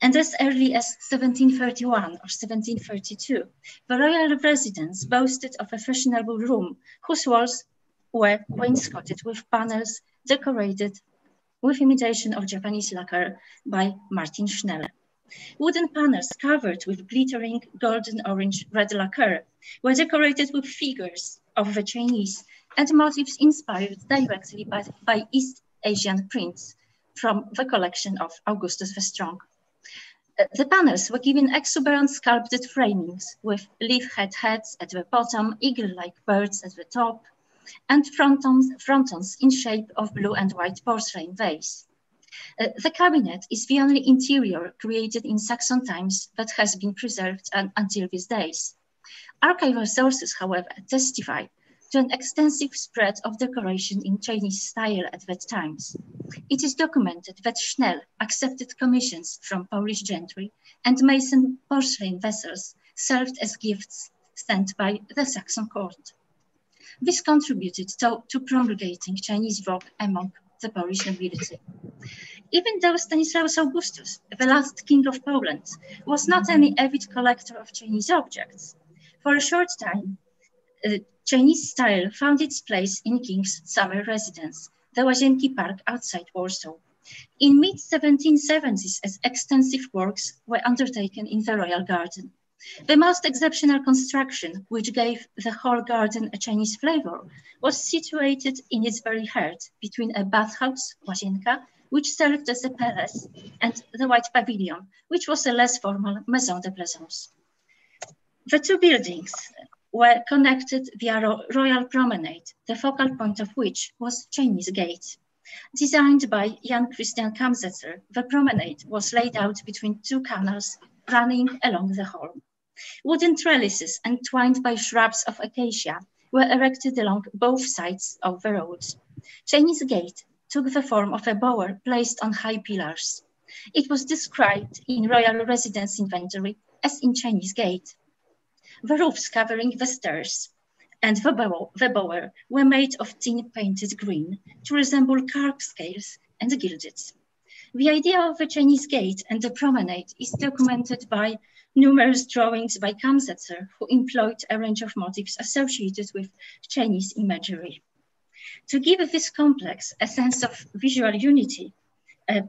and as early as 1731 or 1732, the royal residence boasted of a fashionable room whose walls were wainscoted with panels decorated with imitation of Japanese lacquer by Martin Schnell. Wooden panels covered with glittering golden orange red lacquer were decorated with figures of the Chinese and motifs inspired directly by, by East Asian prints from the collection of Augustus the Strong. Uh, the panels were given exuberant sculpted framings with leaf-head heads at the bottom, eagle-like birds at the top, and frontons, frontons in shape of blue and white porcelain vase. Uh, the cabinet is the only interior created in Saxon times that has been preserved until these days. Archival sources, however, testify to an extensive spread of decoration in Chinese style at that times. It is documented that Schnell accepted commissions from Polish gentry and Meissen porcelain vessels served as gifts sent by the Saxon court. This contributed to, to promulgating Chinese vogue among the Polish nobility. Even though Stanislaus Augustus, the last king of Poland, was not any avid collector of Chinese objects, for a short time, uh, Chinese style found its place in King's summer residence, the Łazienki Park outside Warsaw. In mid-1770s, as extensive works were undertaken in the royal garden. The most exceptional construction, which gave the whole garden a Chinese flavor, was situated in its very heart, between a bathhouse, Łazienka, which served as a palace, and the White Pavilion, which was a less formal Maison de Plaisance. The two buildings, were connected via ro Royal Promenade, the focal point of which was Chinese Gate. Designed by Jan Christian Kamsetzer, the promenade was laid out between two canals running along the hall. Wooden trellises entwined by shrubs of acacia were erected along both sides of the road. Chinese Gate took the form of a bower placed on high pillars. It was described in Royal Residence Inventory as in Chinese Gate. The roofs covering the stairs and the, bow the bower were made of tin painted green to resemble carp scales and gilded. The idea of the Chinese gate and the promenade is documented by numerous drawings by Kamsetzer, who employed a range of motifs associated with Chinese imagery. To give this complex a sense of visual unity, a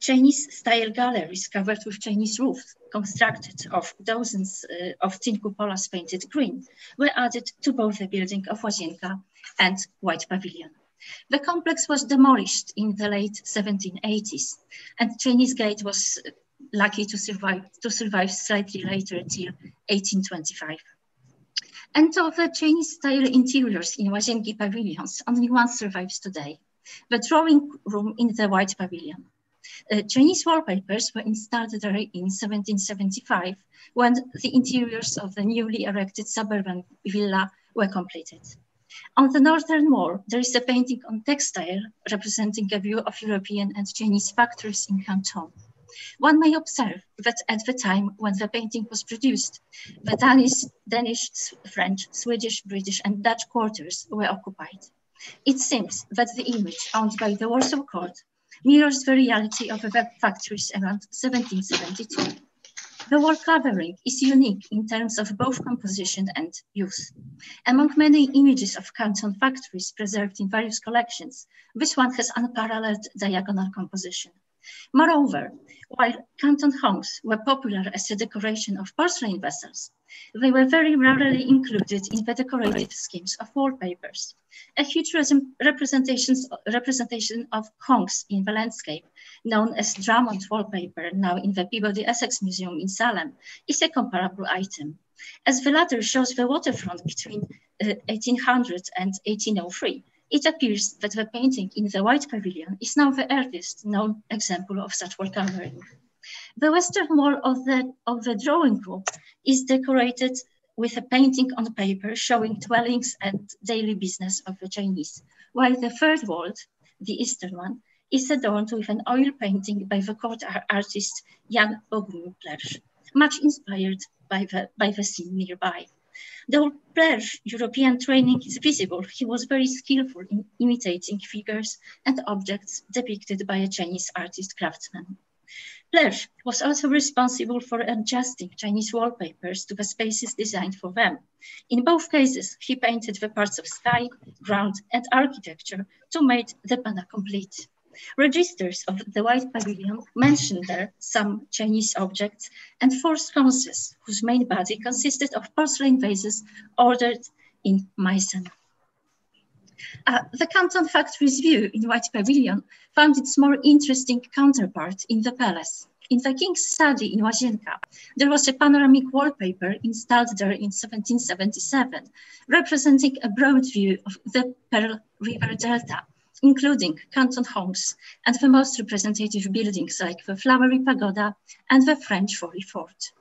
Chinese style galleries covered with Chinese roofs, constructed of dozens uh, of tin cupolas painted green, were added to both the building of Łazienka and White Pavilion. The complex was demolished in the late 1780s, and Chinese Gate was lucky to survive, to survive slightly later till 1825. And of the Chinese style interiors in Łazienki pavilions, only one survives today, the drawing room in the White Pavilion. Uh, Chinese wallpapers were installed there in 1775 when the interiors of the newly erected suburban villa were completed. On the northern wall, there is a painting on textile representing a view of European and Chinese factories in Canton. One may observe that at the time when the painting was produced, the Danish, Danish, French, Swedish, British, and Dutch quarters were occupied. It seems that the image owned by the Warsaw Court mirrors the reality of the factories around 1772. The wall covering is unique in terms of both composition and use. Among many images of Canton factories preserved in various collections, this one has unparalleled diagonal composition. Moreover, while Canton hongs were popular as a decoration of porcelain vessels, they were very rarely included in the decorative schemes of wallpapers. A huge representations representation of hongs in the landscape, known as Drummond wallpaper, now in the Peabody Essex Museum in Salem, is a comparable item, as the latter shows the waterfront between uh, 1800 and 1803 it appears that the painting in the White Pavilion is now the earliest known example of such wall covering. The western wall of the, of the drawing room is decorated with a painting on paper showing dwellings and daily business of the Chinese, while the third wall, the eastern one, is adorned with an oil painting by the court artist Jan Bogumił Plersz, much inspired by the, by the scene nearby. Though Plersz's European training is visible, he was very skillful in imitating figures and objects depicted by a Chinese artist craftsman. Plehre was also responsible for adjusting Chinese wallpapers to the spaces designed for them. In both cases, he painted the parts of sky, ground, and architecture to make the pana complete. Registers of the White Pavilion mention there some Chinese objects and four sconces whose main body consisted of porcelain vases ordered in Meissen. Uh, the Canton Factory's view in White Pavilion found its more interesting counterpart in the palace. In the king's study in Łazienka, there was a panoramic wallpaper installed there in 1777, representing a broad view of the Pearl River Delta, including Canton hongs and the most representative buildings like the Flowery Pagoda and the French Folly Fort.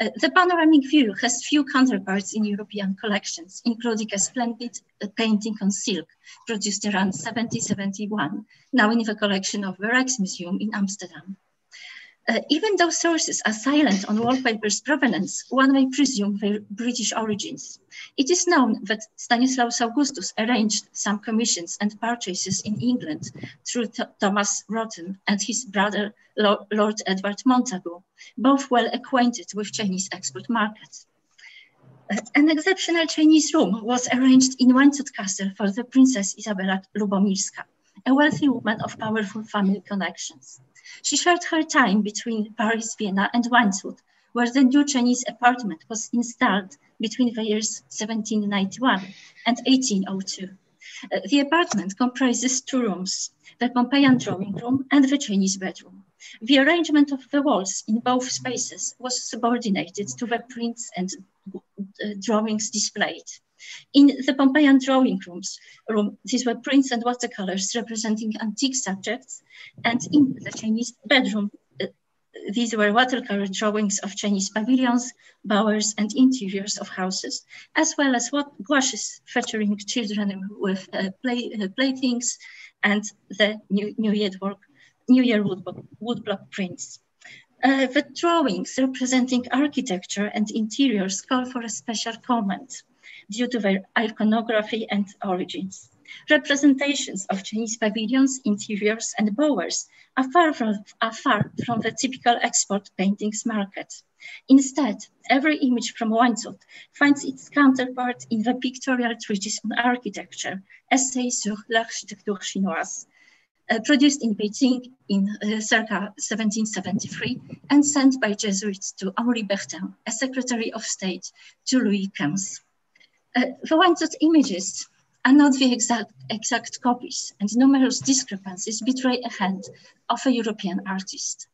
Uh, the panoramic view has few counterparts in European collections, including a splendid uh, painting on silk produced around 1771, now in the collection of the Rijksmuseum in Amsterdam. Uh, even though sources are silent on wallpaper's provenance, one may presume their British origins. It is known that Stanislaus Augustus arranged some commissions and purchases in England through Th Thomas Wroughton and his brother Lo Lord Edward Montagu, both well acquainted with Chinese export markets. Uh, an exceptional Chinese room was arranged in Łańcut Castle for the Princess Isabella Lubomirska, a wealthy woman of powerful family connections. She shared her time between Paris, Vienna, and Łańcut, where the new Chinese apartment was installed between the years 1791 and 1802. Uh, the apartment comprises two rooms, the Pompeian drawing room and the Chinese bedroom. The arrangement of the walls in both spaces was subordinated to the prints and uh, drawings displayed. In the Pompeian drawing rooms, room, these were prints and watercolors representing antique subjects, and in the Chinese bedroom, uh, these were watercolor drawings of Chinese pavilions, bowers, and interiors of houses, as well as what featuring children with uh, play, uh, playthings and the New, New Year work, New Year woodblock, woodblock prints. Uh, the drawings representing architecture and interiors call for a special comment due to their iconography and origins. Representations of Chinese pavilions, interiors, and bowers are far from, are far from the typical export paintings market. Instead, every image from Łańcut finds its counterpart in the pictorial treatise on architecture, Essai sur l'architecture chinoise, uh, produced in Beijing in uh, circa 1773 and sent by Jesuits to Henri Bertin, a Secretary of State to Louis XV. Uh, the Łańcut images are not the exact, exact copies, and numerous discrepancies betray a hand of a European artist.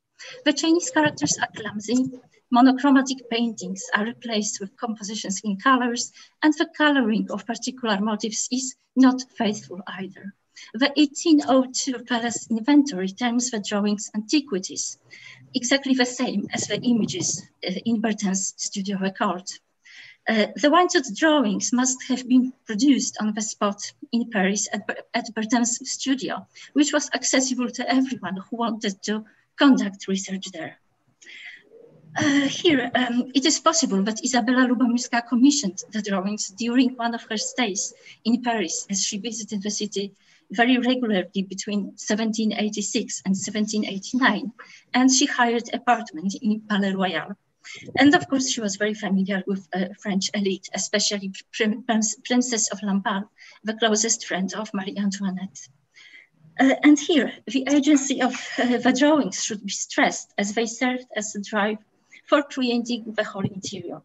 The Chinese characters are clumsy, monochromatic paintings are replaced with compositions in colors, and the coloring of particular motifs is not faithful either. The 1802 Palace Inventory terms the drawings antiquities, exactly the same as the images uh, in Bertin's studio record. Uh, the Łańcut drawings must have been produced on the spot in Paris at, at Bertin's studio, which was accessible to everyone who wanted to conduct research there. Uh, here, um, it is possible that Isabella Lubomirska commissioned the drawings during one of her stays in Paris as she visited the city very regularly between 1786 and 1789, and she hired apartment in Palais Royal. And of course, she was very familiar with uh, French elite, especially Prim Princess of Lamballe, the closest friend of Marie Antoinette. Uh, and here, the agency of uh, the drawings should be stressed as they served as a drive for creating the whole interior.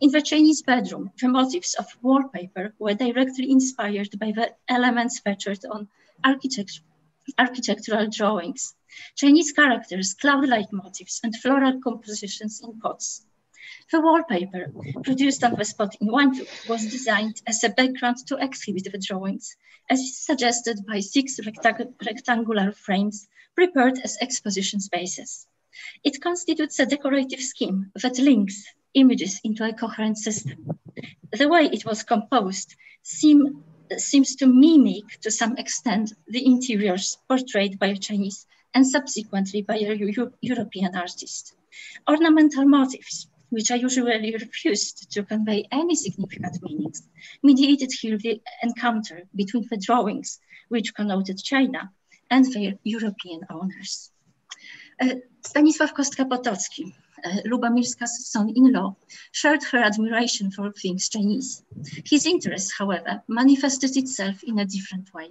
In the Chinese bedroom, the motifs of wallpaper were directly inspired by the elements featured on architect architectural drawings. Chinese characters, cloud-like motifs, and floral compositions in pots. The wallpaper, produced on the spot in Łańcut, was designed as a background to exhibit the drawings, as is suggested by six rectang rectangular frames prepared as exposition spaces. It constitutes a decorative scheme that links images into a coherent system. The way it was composed seem, seems to mimic, to some extent, the interiors portrayed by a Chinese and subsequently by a Euro European artist. Ornamental motifs which are usually refused to convey any significant meanings, mediated here the encounter between the drawings, which connoted China, and their European owners. Stanisław Kostka-Potocki, Lubomirska's son-in-law, shared her admiration for things Chinese. His interest, however, manifested itself in a different way.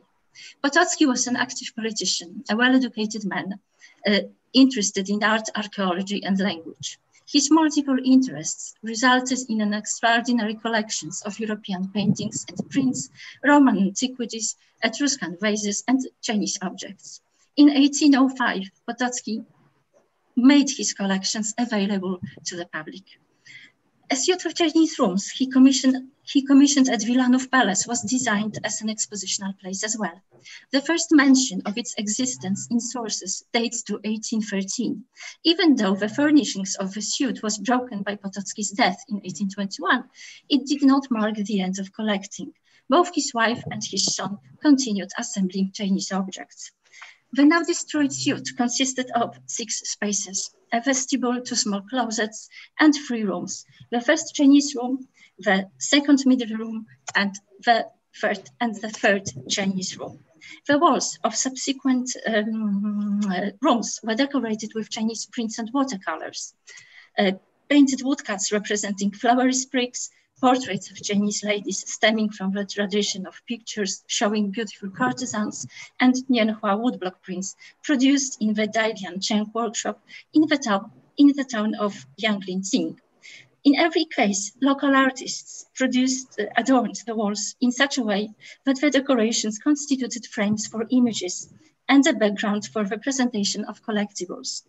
Potocki was an active politician, a well-educated man, uh, interested in art, archaeology, and language. His multiple interests resulted in an extraordinary collections of European paintings and prints, Roman antiquities, Etruscan vases, and Chinese objects. In 1805, Potocki made his collections available to the public. A suite of Chinese rooms he commissioned, he commissioned at Wilanów Palace was designed as an expositional place as well. The first mention of its existence in sources dates to 1813, even though the furnishings of the suite was broken by Potocki's death in 1821, it did not mark the end of collecting. Both his wife and his son continued assembling Chinese objects. The now destroyed suite consisted of six spaces, a vestibule, two small closets, and three rooms. The first Chinese room, the second middle room, and the third and the third Chinese room. The walls of subsequent um, uh, rooms were decorated with Chinese prints and watercolors. Uh, painted woodcuts representing flowery sprigs, portraits of Chinese ladies stemming from the tradition of pictures showing beautiful courtesans and Nianhua woodblock prints produced in the Dai Lianzeng workshop in the town, in the town of Yangliuqing. In every case, local artists produced, uh, adorned the walls in such a way that the decorations constituted frames for images and a background for the presentation of collectibles.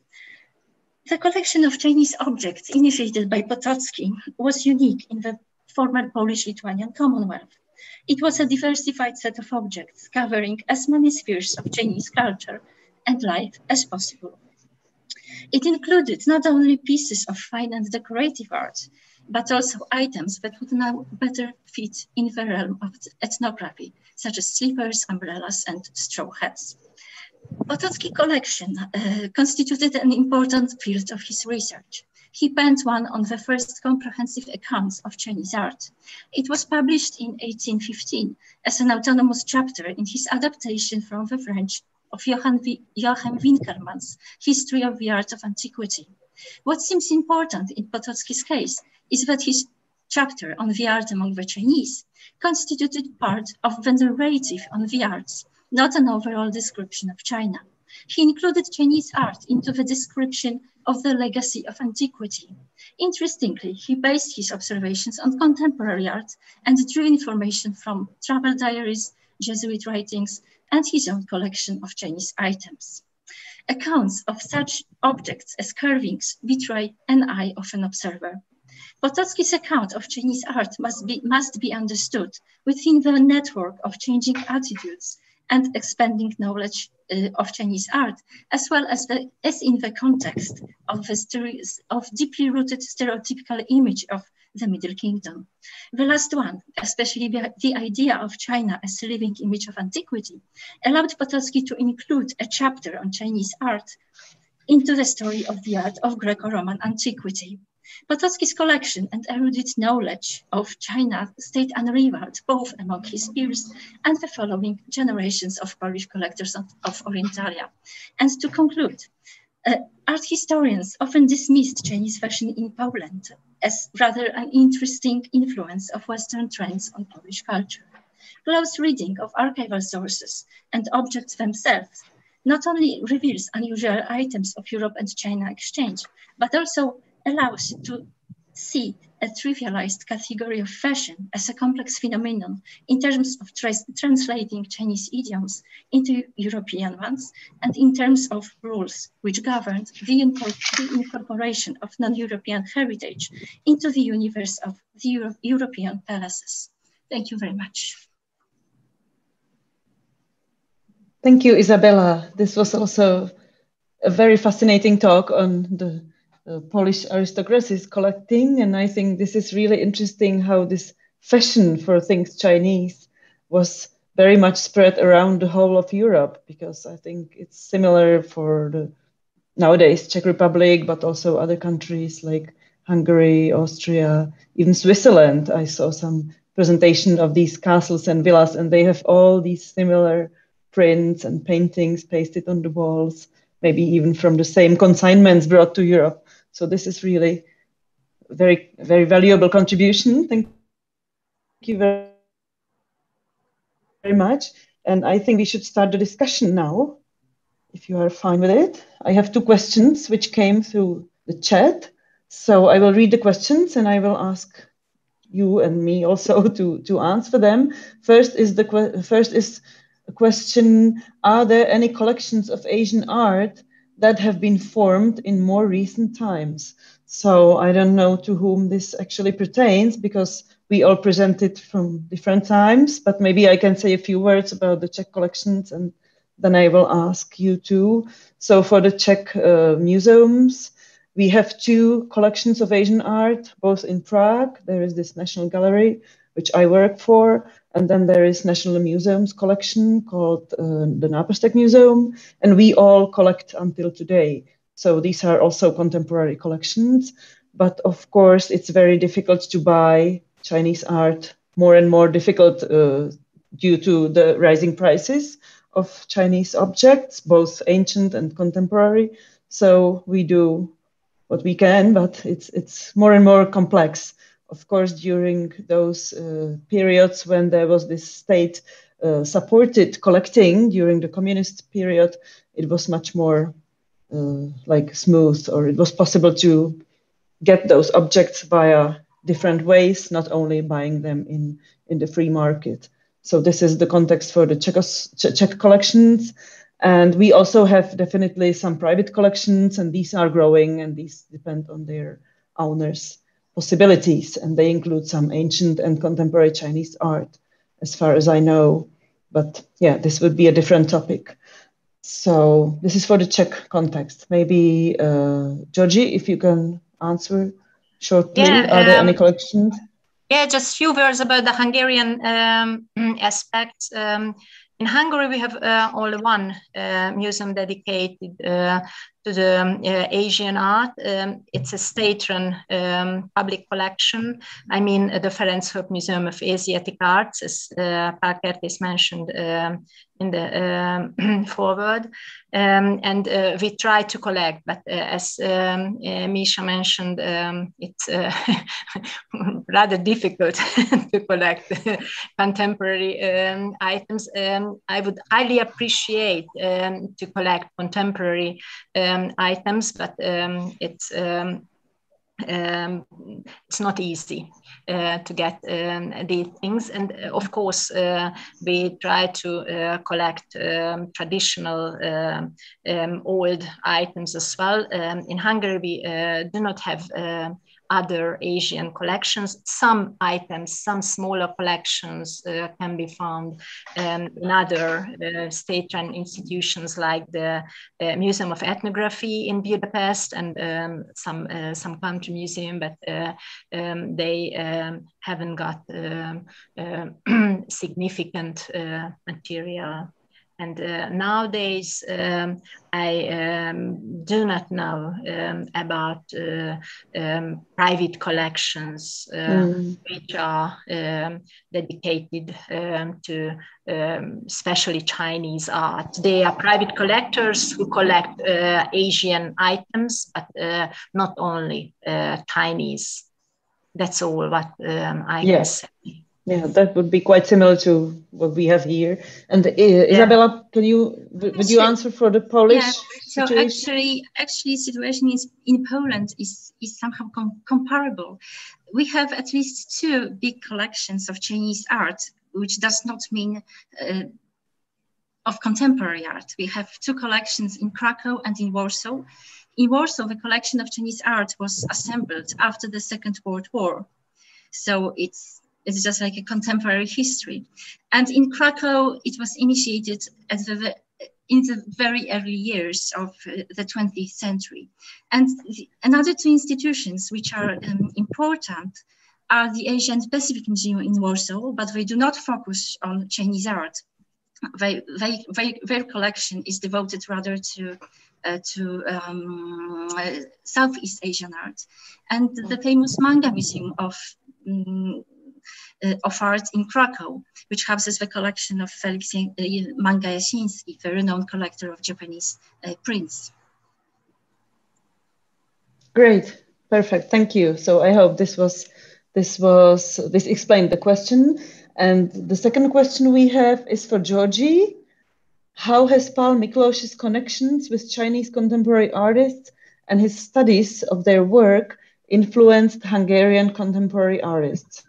The collection of Chinese objects initiated by Potocki was unique in the former Polish-Lithuanian Commonwealth. It was a diversified set of objects covering as many spheres of Chinese culture and life as possible. It included not only pieces of fine and decorative art, but also items that would now better fit in the realm of ethnography, such as slippers, umbrellas, and straw hats. Potocki collection uh, constituted an important field of his research. He penned one on the first comprehensive accounts of Chinese art. It was published in 1815 as an autonomous chapter in his adaptation from the French of Johann Winckelmann's History of the Art of Antiquity. What seems important in Potocki's case is that his chapter on the art among the Chinese constituted part of the narrative on the arts, not an overall description of China. He included Chinese art into the description of the legacy of antiquity. Interestingly, he based his observations on contemporary art and drew information from travel diaries, Jesuit writings, and his own collection of Chinese items. Accounts of such objects as carvings betray an eye of an observer. Potocki's account of Chinese art must be, must be understood within the network of changing attitudes and expanding knowledge uh, of Chinese art, as well as, the, as in the context of, the of deeply rooted stereotypical image of the Middle Kingdom. The last one, especially the, the idea of China as a living image of antiquity, allowed Potocki to include a chapter on Chinese art into the story of the art of Greco-Roman antiquity. Potocki's collection and erudite knowledge of China stayed unrivaled both among his peers and the following generations of Polish collectors of, of Orientalia. And to conclude, uh, art historians often dismissed Chinese fashion in Poland as rather an interesting influence of Western trends on Polish culture. Close reading of archival sources and objects themselves not only reveals unusual items of Europe and China exchange, but also allows to see a trivialized category of fashion as a complex phenomenon in terms of tra translating Chinese idioms into European ones and in terms of rules which governed the, the incorporation of non-European heritage into the universe of the Euro European palaces. Thank you very much. Thank you, Isabella. This was also a very fascinating talk on the uh, Polish aristocracies collecting. And I think this is really interesting how this fashion for things Chinese was very much spread around the whole of Europe because I think it's similar for the nowadays Czech Republic, but also other countries like Hungary, Austria, even Switzerland. I saw some presentation of these castles and villas, and they have all these similar prints and paintings pasted on the walls, maybe even from the same consignments brought to Europe. So this is really very, very valuable contribution. Thank you very, very much. And I think we should start the discussion now, if you are fine with it. I have two questions which came through the chat. So I will read the questions and I will ask you and me also to, to answer them. First is the first is a question: Are there any collections of Asian art that have been formed in more recent times? So I don't know to whom this actually pertains because we all presented from different times, but maybe I can say a few words about the Czech collections and then I will ask you too. So for the Czech uh, museums, we have two collections of Asian art, both in Prague. There is this National Gallery, which I work for, and then there is National Museums collection called uh, the Náprstek Museum, and we all collect until today. So these are also contemporary collections, but of course it's very difficult to buy Chinese art, more and more difficult uh, due to the rising prices of Chinese objects, both ancient and contemporary. So we do what we can, but it's it's more and more complex. Of course, during those uh, periods when there was this state uh, supported collecting during the communist period, it was much more uh, like smooth, or it was possible to get those objects via different ways, not only buying them in in the free market. So this is the context for the Czechos, Czech collections. And we also have definitely some private collections, and these are growing, and these depend on their owners' possibilities. And they include some ancient and contemporary Chinese art, as far as I know. But yeah, this would be a different topic. So this is for the Czech context. Maybe uh, Györgyi, if you can answer shortly, yeah, are there um, any collections? Yeah, just few words about the Hungarian um, aspect. Um, in Hungary, we have uh, only one uh, museum dedicated uh, to the uh, Asian art. Um, it's a state-run um, public collection. I mean, the Ferenc Hopp Museum of Asiatic Arts, as uh, Parker mentioned um, in the um, forward. Um, and uh, we try to collect, but uh, as uh, Misha mentioned, it's uh, rather difficult to collect contemporary items. I would highly appreciate to collect contemporary items, but it's um, it's not easy uh, to get um, these things. And uh, of course, uh, we try to uh, collect um, traditional um, um, old items as well. Um, in Hungary, we uh, do not have uh, other Asian collections. Some items, some smaller collections uh, can be found um, in other uh, state-run institutions like the uh, Museum of Ethnography in Budapest and um, some uh, some country museum, but uh, um, they um, haven't got um, uh, significant material and uh, nowadays, um, I um, do not know um, about uh, um, private collections uh, mm. which are um, dedicated um, to especially Chinese art. They are private collectors who collect uh, Asian items, but uh, not only uh, Chinese. That's all what I yes. can say. Yeah, that would be quite similar to what we have here. And uh, Isabella, can you would you answer for the Polish? Yeah. So situation? actually, actually, situation is in Poland is is somehow com comparable. We have at least two big collections of Chinese art, which does not mean. Uh, of contemporary art. We have two collections in Krakow and in Warsaw. In Warsaw, the collection of Chinese art was assembled after the Second World War. So it's it's just like a contemporary history. And in Krakow, it was initiated at the, in the very early years of uh, the 20th century. And the, another two institutions which are um, important are the Asian Pacific Museum in Warsaw, but they do not focus on Chinese art. They, they, they, their collection is devoted rather to uh, to um, Southeast Asian art, and the famous Manggha museum of um, Uh, of art in Krakow, which houses the collection of Felix uh, Manggha Jasieński, the renowned collector of Japanese uh, prints. Great, perfect, thank you. So I hope this was this was this explained the question. And the second question we have is for Györgyi. How has Pál Miklós's connections with Chinese contemporary artists and his studies of their work influenced Hungarian contemporary artists?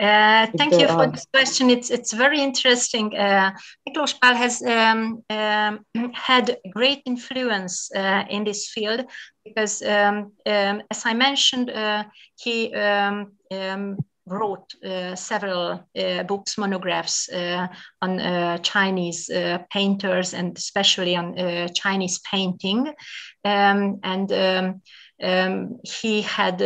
Uh, thank you for this question. It's it's very interesting. Uh, Miklós Pál has um, um, had great influence uh, in this field because, um, um as I mentioned, uh, he um, um, wrote uh, several uh, books, monographs on Chinese painters and especially on Chinese painting, and he had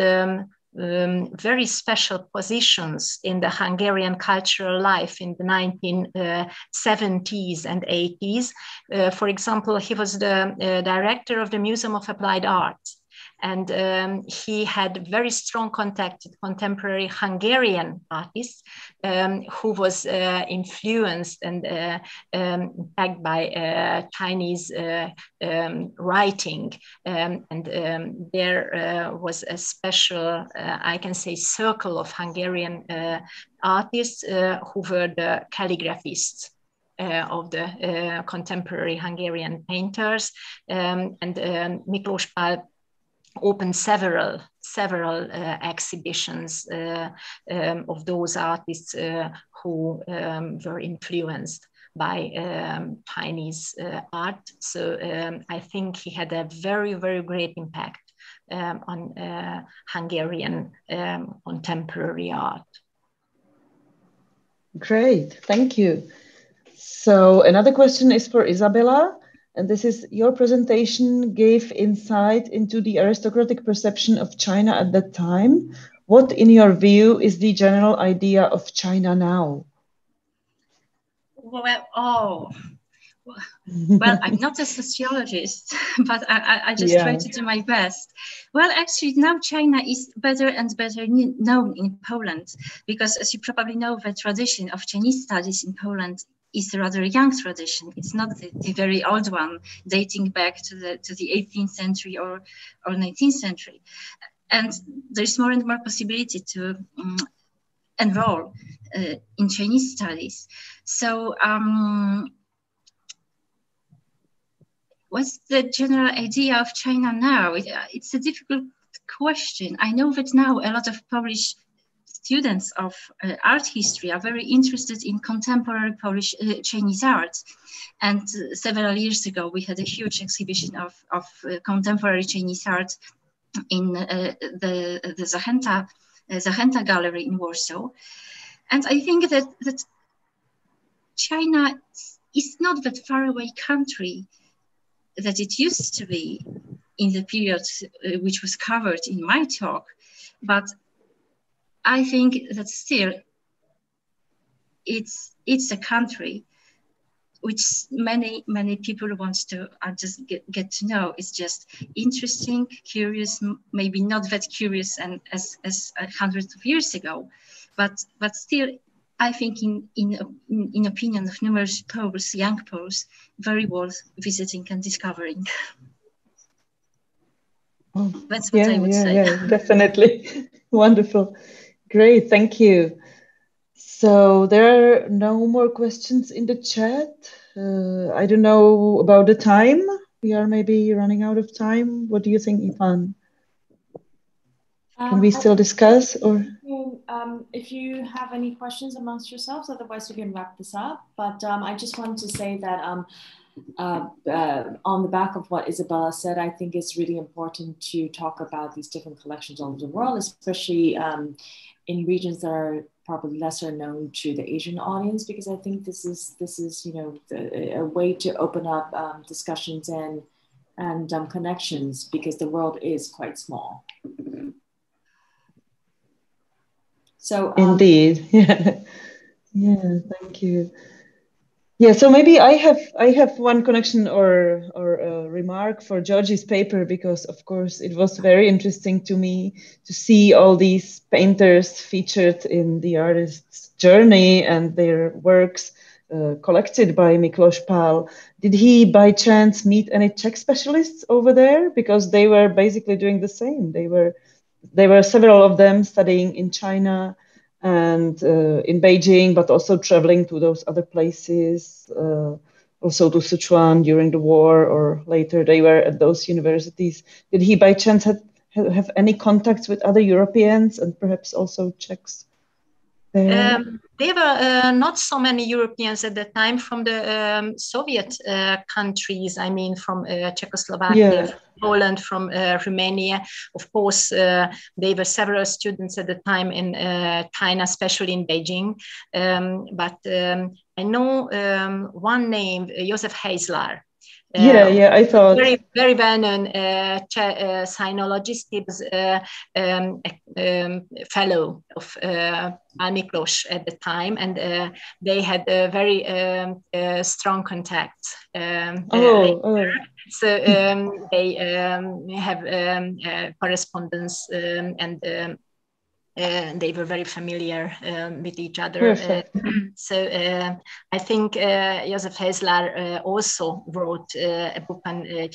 um, very special positions in the Hungarian cultural life in the 1970s uh, and 80s. Uh, for example, he was the uh, director of the Museum of Applied Arts and um, he had very strong contact with contemporary Hungarian artists um, who was uh, influenced and uh, um, by uh, Chinese uh, um, writing. Um, and um, there uh, was a special, uh, I can say, circle of Hungarian artists who were the calligraphists. Uh, of the uh, contemporary Hungarian painters. Um, and um, Miklós Pál opened several several uh, exhibitions uh, um, of those artists uh, who um, were influenced by um, Chinese uh, art. So um, I think he had a very very great impact um, on uh, Hungarian um, contemporary art. Great, thank you. So another question is for Isabella. And this is your presentation gave insight into the aristocratic perception of China at that time. What, in your view, is the general idea of China now? Well, oh, well, I'm not a sociologist, but I, I just yeah. try to do my best. Well, actually, now China is better and better known in Poland because, as you probably know, the tradition of Chinese studies in Poland is a rather young tradition. It's not the, the, very old one, dating back to the to the 18th century or or 19th century. And there's more and more possibility to um, enroll uh, in Chinese studies. So, um, what's the general idea of China now? It, it's a difficult question. I know that now a lot of Polish students of uh, art history are very interested in contemporary Polish uh, Chinese art. And uh, several years ago, we had a huge exhibition of, of uh, contemporary Chinese art in uh, the, the Zachęta, uh, Zachęta Gallery in Warsaw. And I think that, that China is not that far away country that it used to be in the period which was covered in my talk, but I think that still it's it's a country which many many people want to uh, just get, get to know. It's just interesting curious maybe not that curious and as as hundreds of years ago but but still i think in in in, in opinion of numerous poles young poles very worth visiting and discovering. Oh, that's what yeah, i would yeah, say. yeah definitely. Wonderful Great, thank you. So there are no more questions in the chat. Uh, I don't know about the time. We are maybe running out of time. What do you think, Ivan? Can um, we still discuss or? Um, if you have any questions amongst yourselves, otherwise we can wrap this up. But um, I just wanted to say that um, uh, uh, on the back of what Isabella said, I think it's really important to talk about these different collections all over the world, especially um, in regions that are probably lesser known to the Asian audience, because I think this is this is you know the, a way to open up um, discussions and and um, connections because the world is quite small. So um, indeed, yeah, yeah. Thank you. Yeah, so maybe I have I have one connection or or a remark for Györgyi's paper because of course it was very interesting to me to see all these painters featured in the artist's journey and their works uh, collected by Miklós Pál. Did he by chance meet any Czech specialists over there because they were basically doing the same? They were there were several of them studying in China and uh, in Beijing, but also traveling to those other places, uh, also to Sichuan during the war or later. They were at those universities. Did he by chance have, have any contacts with other Europeans and perhaps also Czechs? Um, there were uh, not so many Europeans at the time from the um, Soviet uh, countries. I mean, from uh, Czechoslovakia, yeah. Poland, from uh, Romania. Of course, uh, there were several students at the time in uh, China, especially in Beijing. Um, but um, I know um, one name, Josef Hejzlar. Yeah, um, yeah, I thought very, very well-known uh, uh, sinologist. He was uh, um, a um, fellow of uh, Miklós at the time, and uh, they had a very um, uh, strong contact. Um, oh, oh. So um, they um, have um, correspondence and uh, they were very familiar um, with each other. Uh, so uh, I think uh, Josef Hejzlar uh, also wrote uh, a book on uh,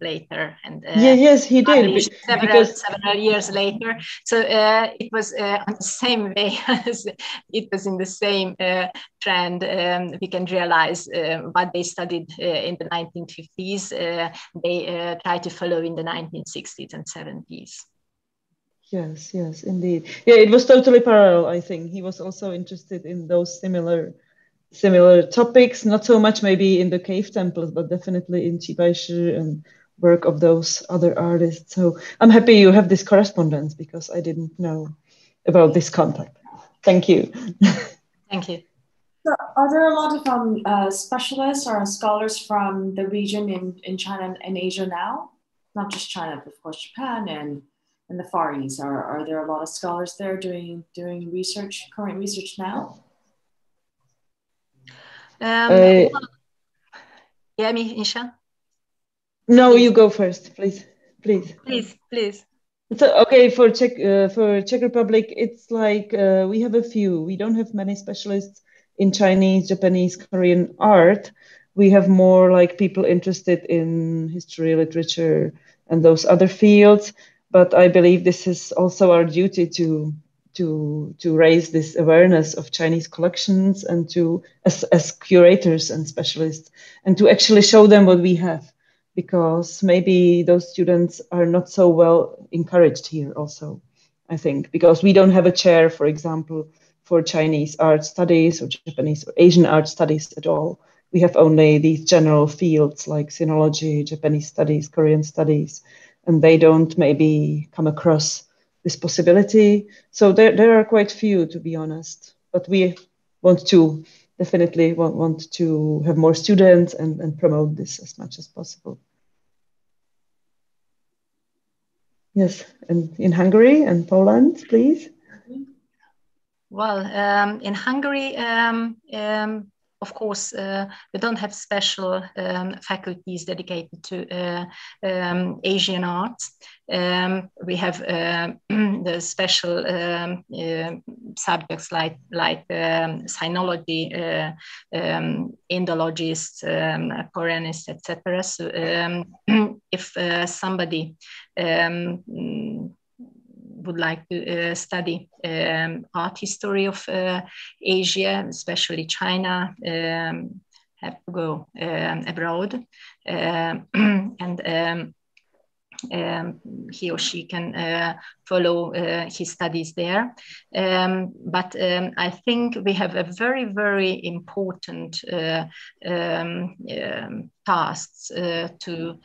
later. And, yeah, yes, he did. Several, because... several years later. So it was on the same way as it was in the same trend. Um, we can realize what they studied in the 1950s, they tried to follow in the 1960s and 70s. Yes, yes, indeed. Yeah, it was totally parallel. I think he was also interested in those similar similar topics, not so much maybe in the cave temples, but definitely in Qi Baishi and work of those other artists. So I'm happy you have this correspondence because I didn't know about this contact. Thank you. Thank you. So are there a lot of um, uh, specialists or scholars from the region in, in China and Asia now? Not just China, but of course Japan and in the Far East? Are, are there a lot of scholars there doing doing research, current research now? Um, uh, yeah, me, Isha. No, you go first, please, please. Please, please. So, okay, for Czech uh, for Czech Republic, it's like uh, we have a few. We don't have many specialists in Chinese, Japanese, Korean art. We have more like people interested in history, literature, and those other fields but I believe this is also our duty to to to raise this awareness of Chinese collections and to as, as curators and specialists and to actually show them what we have because maybe those students are not so well encouraged here also I think because we don't have a chair for example for Chinese art studies or Japanese or Asian art studies at all. We have only these general fields like sinology Japanese studies Korean studies and they don't maybe come across this possibility. So there, there are quite few, to be honest. But we want to definitely want, want to have more students and, and promote this as much as possible. Yes, and in Hungary and Poland, please. Well, um, in Hungary, um, um, of course, uh, we don't have special um, faculties dedicated to uh, um, Asian arts. Um, we have uh, the special um, subjects like like um, sinology, uh, um, Indologists, um, etc. So if somebody would like to uh, study um, art history of uh, Asia, especially China, um, have to go um, abroad um, and um, um, he or she can uh, follow uh, his studies there. Um, but um, I think we have a very, very important uh, tasks to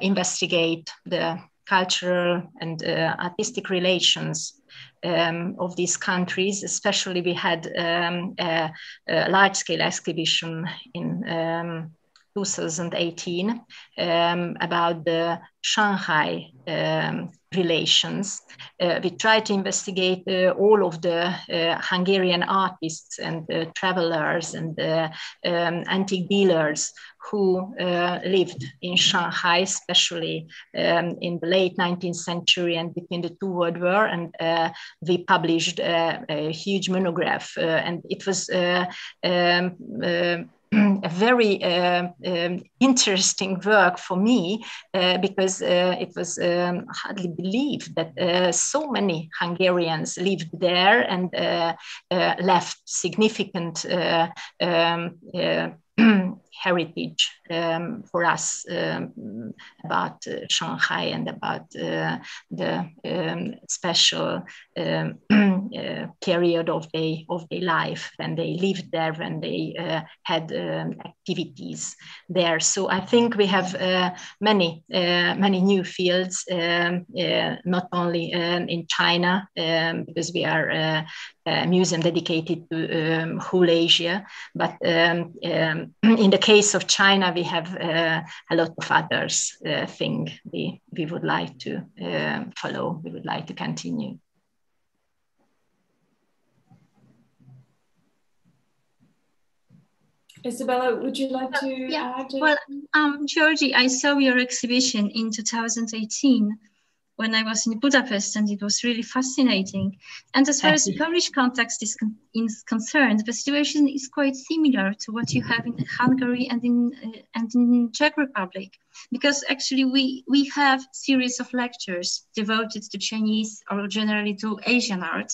investigate the cultural and uh, artistic relations um, of these countries. Especially, we had um, a, a large-scale exhibition in um, 2018 um, about the Shanghai um, relations. Uh, we tried to investigate uh, all of the uh, Hungarian artists and travelers and um, antique dealers who uh, lived in Shanghai, especially um, in the late 19th century and between the two world war. And uh, we published uh, a huge monograph, and it was um, a very uh, um, interesting work for me uh, because uh, it was um, hardly believed that uh, so many Hungarians lived there and uh, uh, left significant um, heritage um, for us um, about uh, Shanghai and about uh, the um, special um, uh, period of their of their life when they lived there, when they uh, had um, activities there. So I think we have uh, many uh, many new fields, um, not only in China because we are a museum dedicated to whole Asia. But in the case of China, we have uh, a lot of others uh, things we, we would like to uh, follow, we would like to continue. Isabella, would you like to yeah. add? Well, um, Györgyi, I saw your exhibition in 2018 when I was in Budapest, and it was really fascinating. And as far as the Polish context is, con is, concerned, the situation is quite similar to what you have in Hungary and in uh, and in Czech Republic, because actually we we have series of lectures devoted to Chinese or generally to Asian art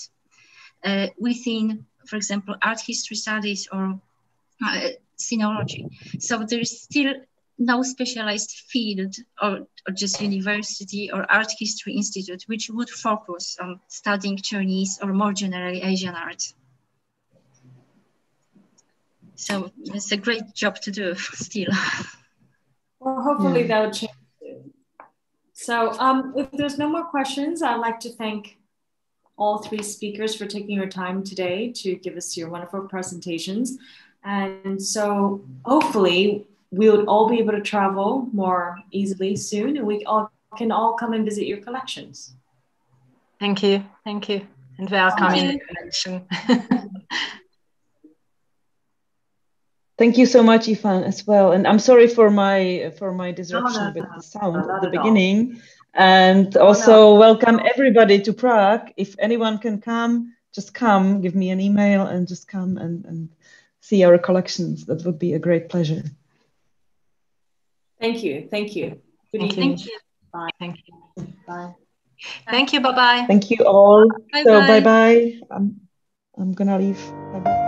uh, within, for example, art history studies or uh, sinology. So there is still no specialized field or, or just university or art history institute which would focus on studying Chinese or more generally Asian art. So it's a great job to do still. Well, hopefully yeah. that will change. So um, if there's no more questions, I'd like to thank all three speakers for taking your time today to give us your wonderful presentations. And so hopefully we would all be able to travel more easily soon and we all can all come and visit your collections. Thank you. Thank you. And welcome in the collection. Thank you so much, Ifan, as well. And I'm sorry for my for my disruption no, no, with the sound at the beginning. And also welcome everybody to Prague. If anyone can come, just come, give me an email and just come and, and see our collections. That would be a great pleasure. Thank you. Thank you. Good Thank evening. You. Bye. Thank you. Bye. Thank you. Bye bye. Thank you all. Bye so bye bye. I'm, I'm gonna leave. Bye bye.